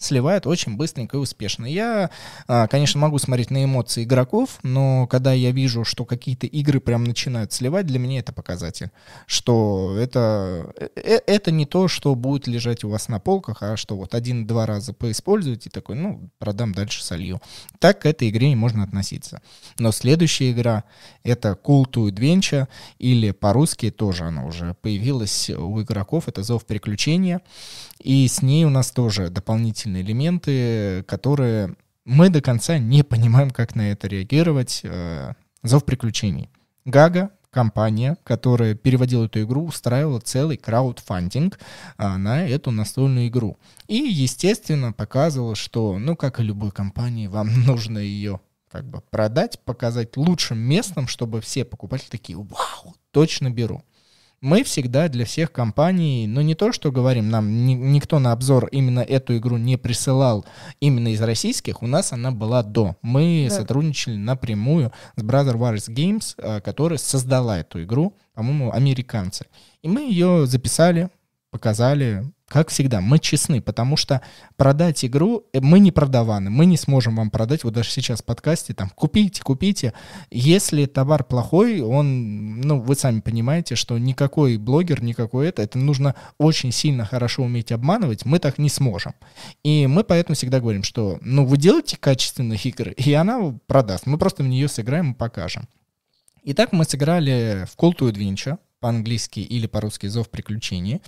сливает очень быстренько и успешно. Я, а, конечно, могу смотреть на эмоции игроков, но когда я вижу, что какие-то игры прям начинают сливать, для меня это показатель, что это, э, э, это не то, что будет лежать у вас на полках, а что вот один-два раза поиспользуете такой, ну, продам дальше солью. Так к этой игре не можно относиться. Но следующая игра — это Cool to Adventure, или по-русски тоже она уже появилась у игроков, это Зов приключения. И с ней у нас тоже дополнительные элементы, которые мы до конца не понимаем, как на это реагировать. Э, Зов приключений. Гага, компания, которая переводила эту игру, устраивала целый краудфандинг а, на эту настольную игру. И, естественно, показывала, что, ну, как и любой компании, вам нужно ее как бы продать, показать лучшим местом, чтобы все покупатели такие, вау, точно беру мы всегда для всех компаний, ну не то, что говорим, нам ни, никто на обзор именно эту игру не присылал именно из российских, у нас она была до. Мы да. сотрудничали напрямую с Brother Wars Games, э, которая создала эту игру, по-моему, американцы. И мы ее записали, показали, как всегда, мы честны, потому что продать игру э, мы не продаваны, мы не сможем вам продать, вот даже сейчас в подкасте, там, купите, купите. Если товар плохой, он, ну, вы сами понимаете, что никакой блогер, никакой это, это нужно очень сильно хорошо уметь обманывать, мы так не сможем. И мы поэтому всегда говорим, что, ну, вы делаете качественные игры, и она продаст, мы просто в нее сыграем и покажем. Итак, мы сыграли в Call to Adventure, по-английски или по-русски «Зов приключений».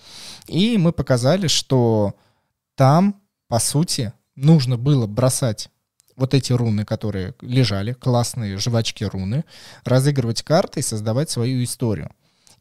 И мы показали, что там, по сути, нужно было бросать вот эти руны, которые лежали, классные жвачки руны, разыгрывать карты и создавать свою историю.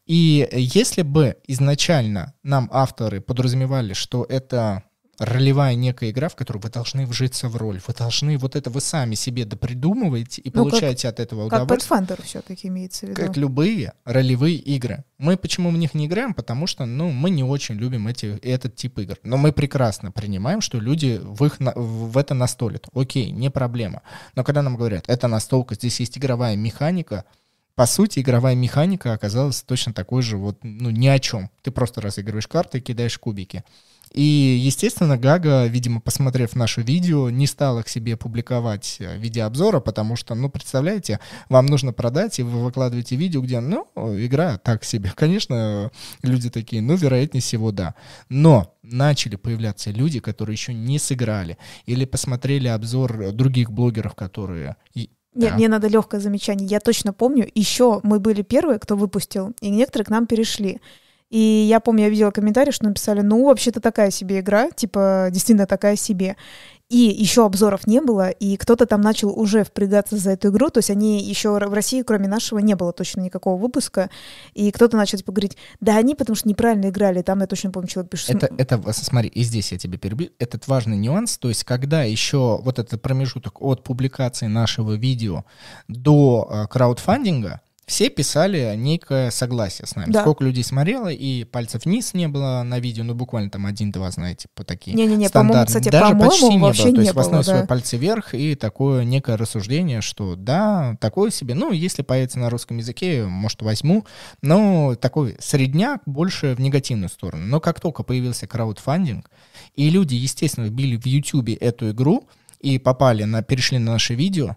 И если бы изначально нам авторы подразумевали, что это ролевая некая игра, в которой вы должны вжиться в роль, вы должны вот это вы сами себе допридумываете и ну, получаете как, от этого удовольствие. Как Pathfinder все-таки имеется в виду. Как любые ролевые игры. Мы почему в них не играем? Потому что, ну, мы не очень любим эти, этот тип игр. Но мы прекрасно принимаем, что люди в, их, в это настолят. Окей, не проблема. Но когда нам говорят, это настолка, здесь есть игровая механика, по сути, игровая механика оказалась точно такой же, вот, ну, ни о чем. Ты просто разыгрываешь карты и кидаешь кубики. И, естественно, Гага, видимо, посмотрев наше видео, не стала к себе публиковать э, видеообзора, потому что, ну, представляете, вам нужно продать, и вы выкладываете видео, где, ну, игра так себе. Конечно, люди такие, ну, вероятнее всего, да. Но начали появляться люди, которые еще не сыграли, или посмотрели обзор других блогеров, которые нет, да. мне надо легкое замечание. Я точно помню, еще мы были первые, кто выпустил, и некоторые к нам перешли. И я помню, я видела комментарии, что написали, ну, вообще-то такая себе игра, типа, действительно такая себе. И еще обзоров не было, и кто-то там начал уже впрягаться за эту игру, то есть они еще в России, кроме нашего, не было точно никакого выпуска, и кто-то начал типа говорить, да они потому что неправильно играли, там я точно помню, человек пишет. Это, это, смотри, и здесь я тебе перебью, этот важный нюанс, то есть когда еще вот этот промежуток от публикации нашего видео до э, краудфандинга, все писали некое согласие с нами. Да. Сколько людей смотрело, и пальцев вниз не было на видео, ну буквально там один-два, знаете, по такие Не-не-не, по-моему, кстати, Даже по почти не было. То есть в основном да. свои пальцы вверх и такое некое рассуждение, что да, такое себе. Ну, если появится на русском языке, может, возьму. Но такой средняк больше в негативную сторону. Но как только появился краудфандинг, и люди, естественно, били в Ютубе эту игру и попали на, перешли на наше видео,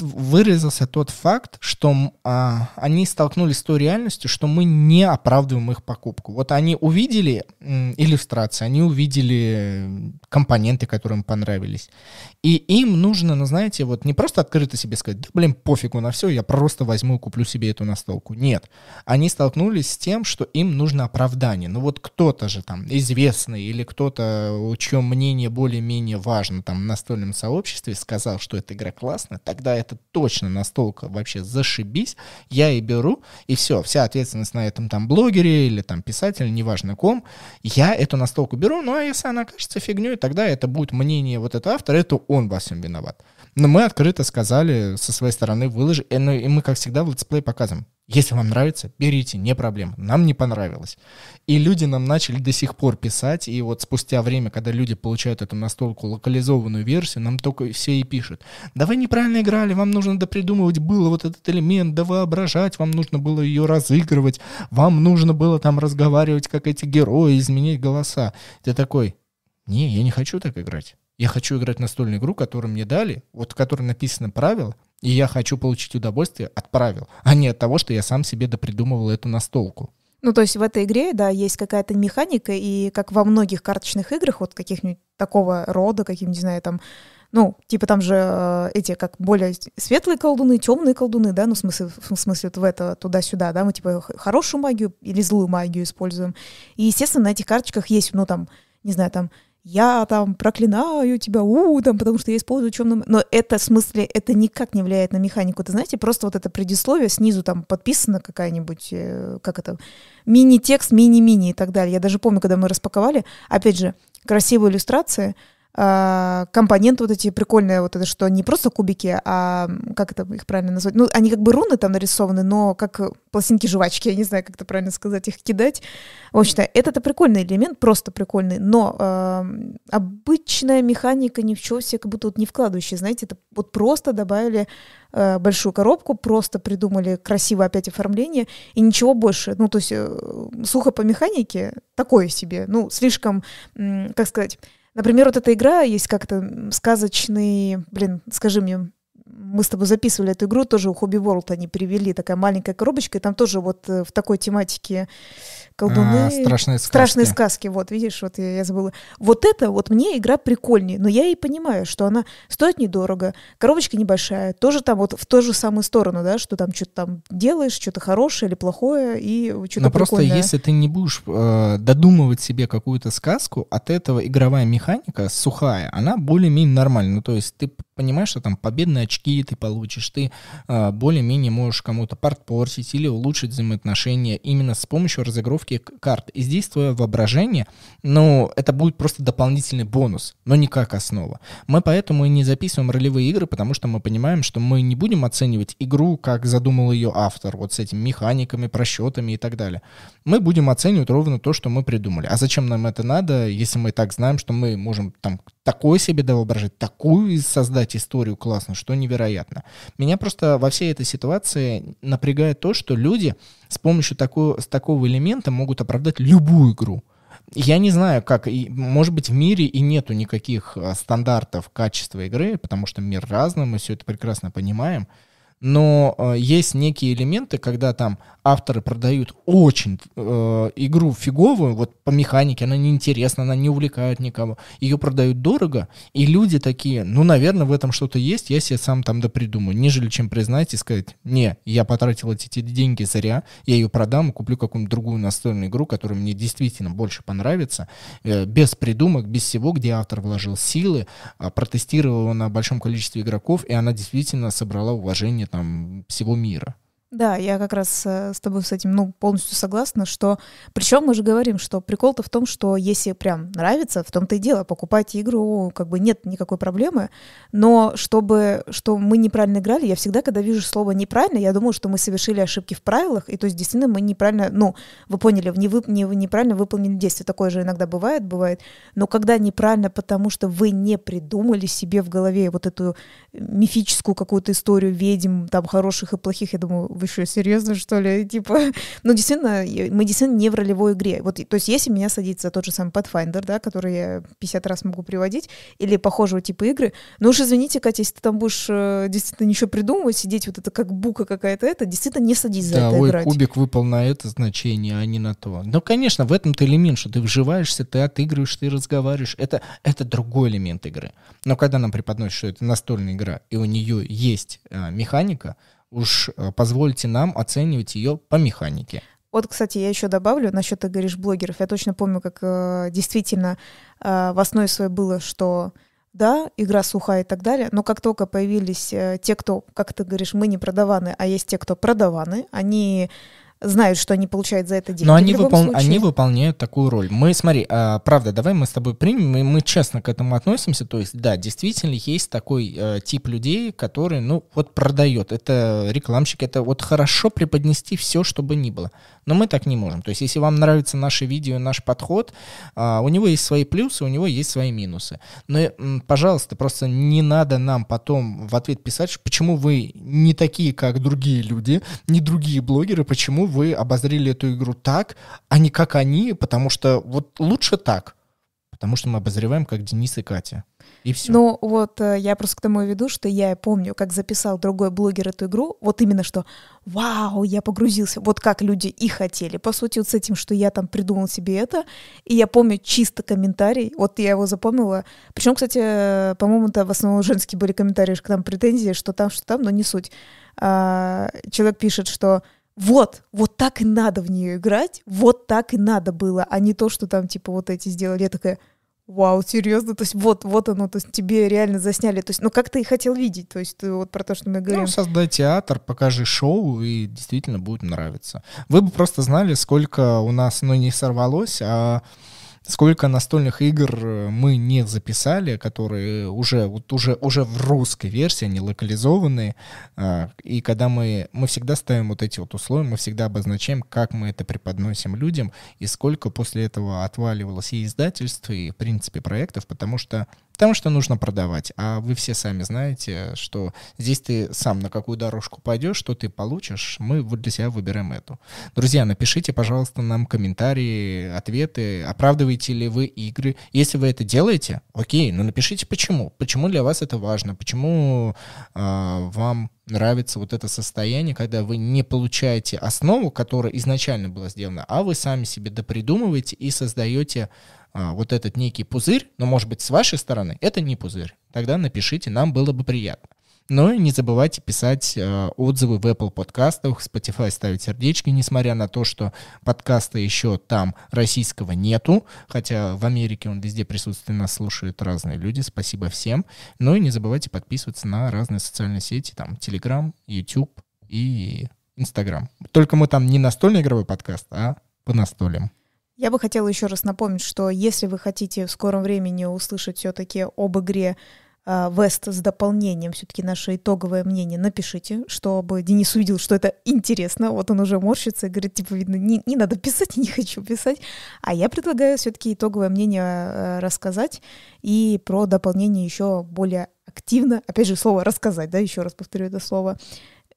выразился тот факт, что а, они столкнулись с той реальностью, что мы не оправдываем их покупку. Вот они увидели иллюстрации, они увидели компоненты, которые им понравились. И им нужно, ну знаете, вот не просто открыто себе сказать, да блин, пофигу на все, я просто возьму и куплю себе эту настолку. Нет. Они столкнулись с тем, что им нужно оправдание. Ну вот кто-то же там известный или кто-то, чье мнение более-менее важно там в настольном сообществе, сказал, что эта игра классная, тогда это точно настолько вообще зашибись, я и беру, и все, вся ответственность на этом там блогере или там писателе, неважно ком, я эту настолку беру, ну а если она кажется фигней, тогда это будет мнение вот этого автора, это он во всем виноват. Но мы открыто сказали со своей стороны, выложи, и мы, как всегда, в летсплее показываем. Если вам нравится, берите, не проблема. Нам не понравилось. И люди нам начали до сих пор писать, и вот спустя время, когда люди получают эту настолку локализованную версию, нам только все и пишут. Да вы неправильно играли, вам нужно допридумывать было вот этот элемент, да воображать, вам нужно было ее разыгрывать, вам нужно было там разговаривать, как эти герои, изменять голоса. Ты такой, не, я не хочу так играть. Я хочу играть настольную игру, которую мне дали, вот в которой написаны правила, и я хочу получить удовольствие от правил, а не от того, что я сам себе допридумывал эту настолку. Ну, то есть в этой игре, да, есть какая-то механика, и как во многих карточных играх, вот каких-нибудь такого рода, каким, не знаю, там, ну, типа там же э, эти как более светлые колдуны, темные колдуны, да, ну, в смысле, в смысле вот в это туда-сюда, да, мы типа хорошую магию или злую магию используем. И, естественно, на этих карточках есть, ну, там, не знаю, там я там проклинаю тебя, у, там, потому что я использую темную... Но это, в смысле, это никак не влияет на механику. Ты знаете, просто вот это предисловие снизу там подписано какая-нибудь, э, как это, мини-текст, мини-мини и так далее. Я даже помню, когда мы распаковали, опять же, красивые иллюстрации, компоненты вот эти прикольные, вот это что не просто кубики, а как это их правильно назвать? Ну, они как бы руны там нарисованы, но как пластинки жвачки, я не знаю, как это правильно сказать, их кидать. В общем-то, это-то прикольный элемент, просто прикольный, но э, обычная механика ни в чего себе как будто вот не вкладывающая, знаете, это вот просто добавили э, большую коробку, просто придумали красивое опять оформление и ничего больше. Ну, то есть э, сухо по механике такое себе, ну, слишком, э, как сказать, Например, вот эта игра есть как-то сказочный, блин, скажи мне, мы с тобой записывали эту игру, тоже у Hobby World они привели, такая маленькая коробочка, и там тоже вот э, в такой тематике колдуны... А, страшные сказки. Страшные сказки, вот, видишь, вот я, я забыла. Вот это вот мне игра прикольнее, но я и понимаю, что она стоит недорого, коробочка небольшая, тоже там вот в ту же самую сторону, да, что там что-то там делаешь, что-то хорошее или плохое, и что-то Но просто если ты не будешь э, додумывать себе какую-то сказку, от этого игровая механика сухая, она более-менее нормальная. Ну, то есть ты понимаешь, что там победные очки ты получишь, ты э, более-менее можешь кому-то портпортить или улучшить взаимоотношения именно с помощью разыгровки карт. И здесь твое воображение, ну, это будет просто дополнительный бонус, но не как основа. Мы поэтому и не записываем ролевые игры, потому что мы понимаем, что мы не будем оценивать игру, как задумал ее автор, вот с этими механиками, просчетами и так далее. Мы будем оценивать ровно то, что мы придумали. А зачем нам это надо, если мы так знаем, что мы можем там такое себе воображать, такую создать историю классно, что невероятно. Меня просто во всей этой ситуации напрягает то, что люди с помощью такого, с такого элемента могут оправдать любую игру. Я не знаю, как, и, может быть, в мире и нету никаких а, стандартов качества игры, потому что мир разный, мы все это прекрасно понимаем но э, есть некие элементы, когда там авторы продают очень э, игру фиговую, вот по механике она неинтересна, она не увлекает никого, ее продают дорого, и люди такие, ну, наверное, в этом что-то есть, я себе сам там допридумаю, нежели чем признать и сказать, не, я потратил эти деньги зря, я ее продам и куплю какую-нибудь другую настольную игру, которая мне действительно больше понравится, э, без придумок, без всего, где автор вложил силы, э, протестировал на большом количестве игроков, и она действительно собрала уважение там всего мира. Да, я как раз э, с тобой с этим ну, полностью согласна, что... Причем мы же говорим, что прикол-то в том, что если прям нравится, в том-то и дело, покупать игру, как бы нет никакой проблемы, но чтобы, что мы неправильно играли, я всегда, когда вижу слово «неправильно», я думаю, что мы совершили ошибки в правилах, и то есть действительно мы неправильно, ну, вы поняли, не вы, не, неправильно выполнили действие, такое же иногда бывает, бывает, но когда неправильно, потому что вы не придумали себе в голове вот эту мифическую какую-то историю ведьм, там, хороших и плохих, я думаю, вы что, серьезно, что ли? Типа, ну, действительно, мы действительно не в ролевой игре. Вот, то есть, если меня садится тот же самый Pathfinder, да, который я 50 раз могу приводить, или похожего типа игры, ну уж извините, Катя, если ты там будешь э, действительно ничего придумывать, сидеть вот это как бука какая-то, это действительно не садись за да, это ой, играть. кубик выпал на это значение, а не на то. Ну, конечно, в этом-то элемент, что ты вживаешься, ты отыгрываешь, ты разговариваешь. Это, это другой элемент игры. Но когда нам преподносят, что это настольная игра, и у нее есть э, механика, уж э, позвольте нам оценивать ее по механике. Вот, кстати, я еще добавлю насчет, ты говоришь, блогеров. Я точно помню, как э, действительно э, в основе своей было, что да, игра сухая и так далее, но как только появились э, те, кто, как ты говоришь, мы не продаваны, а есть те, кто продаваны, они знают, что они получают за это деньги. Но они, выпол... они выполняют такую роль. Мы, смотри, а, правда, давай мы с тобой примем, и мы честно к этому относимся. То есть, да, действительно есть такой а, тип людей, который, ну, вот продает. Это рекламщик, это вот хорошо преподнести все, чтобы ни было. Но мы так не можем. То есть, если вам нравится наше видео, наш подход, а, у него есть свои плюсы, у него есть свои минусы. Но, пожалуйста, просто не надо нам потом в ответ писать, почему вы не такие, как другие люди, не другие блогеры, почему вы обозрели эту игру так, а не как они, потому что вот лучше так. Потому что мы обозреваем, как Денис и Катя. И все. Ну вот э, я просто к тому веду, что я помню, как записал другой блогер эту игру, вот именно что вау, я погрузился, вот как люди и хотели, по сути, вот с этим, что я там придумал себе это, и я помню чисто комментарий, вот я его запомнила, причем, кстати, э, по-моему, это в основном женские были комментарии, к нам претензии, что там, что там, но не суть. А, человек пишет, что вот, вот так и надо в нее играть, вот так и надо было, а не то, что там, типа, вот эти сделали. Я такая, вау, серьезно, то есть вот, вот оно, то есть тебе реально засняли, то есть, ну, как ты и хотел видеть, то есть вот про то, что мы говорим. Ну, создай театр, покажи шоу, и действительно будет нравиться. Вы бы просто знали, сколько у нас, ну, не сорвалось, а сколько настольных игр э, мы не записали, которые уже, вот уже, уже в русской версии, они локализованные, а, и когда мы, мы всегда ставим вот эти вот условия, мы всегда обозначаем, как мы это преподносим людям, и сколько после этого отваливалось и издательств, и, в принципе, проектов, потому что Потому что нужно продавать. А вы все сами знаете, что здесь ты сам на какую дорожку пойдешь, что ты получишь, мы вот для себя выбираем эту. Друзья, напишите, пожалуйста, нам комментарии, ответы, оправдываете ли вы игры. Если вы это делаете, окей, но напишите почему. Почему для вас это важно, почему э, вам нравится вот это состояние, когда вы не получаете основу, которая изначально была сделана, а вы сами себе допридумываете и создаете а, вот этот некий пузырь, но, может быть, с вашей стороны это не пузырь. Тогда напишите, нам было бы приятно. Но и не забывайте писать э, отзывы в Apple подкастах, Spotify ставить сердечки, несмотря на то, что подкаста еще там российского нету, хотя в Америке он везде присутствует, нас слушают разные люди, спасибо всем. Ну и не забывайте подписываться на разные социальные сети, там Telegram, YouTube и Instagram. Только мы там не настольный игровой подкаст, а по настольям. Я бы хотела еще раз напомнить, что если вы хотите в скором времени услышать все-таки об игре а, Вест с дополнением, все-таки наше итоговое мнение, напишите, чтобы Денис увидел, что это интересно. Вот он уже морщится и говорит, типа, видно, не, не надо писать, не хочу писать. А я предлагаю все-таки итоговое мнение а, рассказать и про дополнение еще более активно, опять же, слово рассказать, да, еще раз повторю это слово,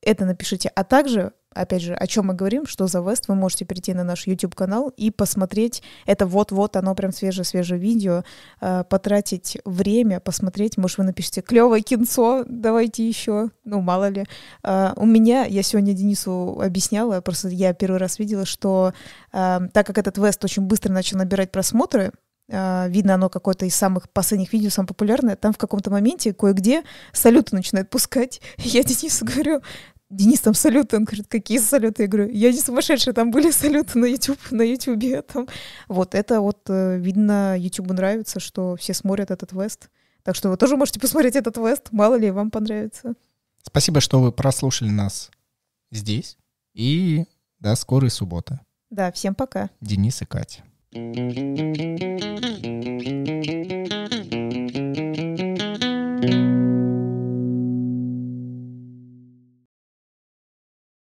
это напишите. А также опять же, о чем мы говорим, что за Вест, вы можете перейти на наш YouTube-канал и посмотреть. Это вот-вот, оно прям свежее-свежее видео. Э, потратить время, посмотреть. Может, вы напишите «клевое кинцо, давайте еще». Ну, мало ли. Э, у меня, я сегодня Денису объясняла, просто я первый раз видела, что э, так как этот Вест очень быстро начал набирать просмотры, видно оно какое-то из самых последних видео, самое популярное, там в каком-то моменте кое-где салюты начинают пускать. Я Денису говорю, Денис, там салюты. Он говорит, какие салюты? Я говорю, я не сумасшедшая, там были салюты на YouTube, на YouTube. Там. Вот это вот, э, видно, YouTube нравится, что все смотрят этот Вест. Так что вы тоже можете посмотреть этот Вест, мало ли вам понравится. Спасибо, что вы прослушали нас здесь. И до скорой субботы. Да, всем пока. Денис и Катя.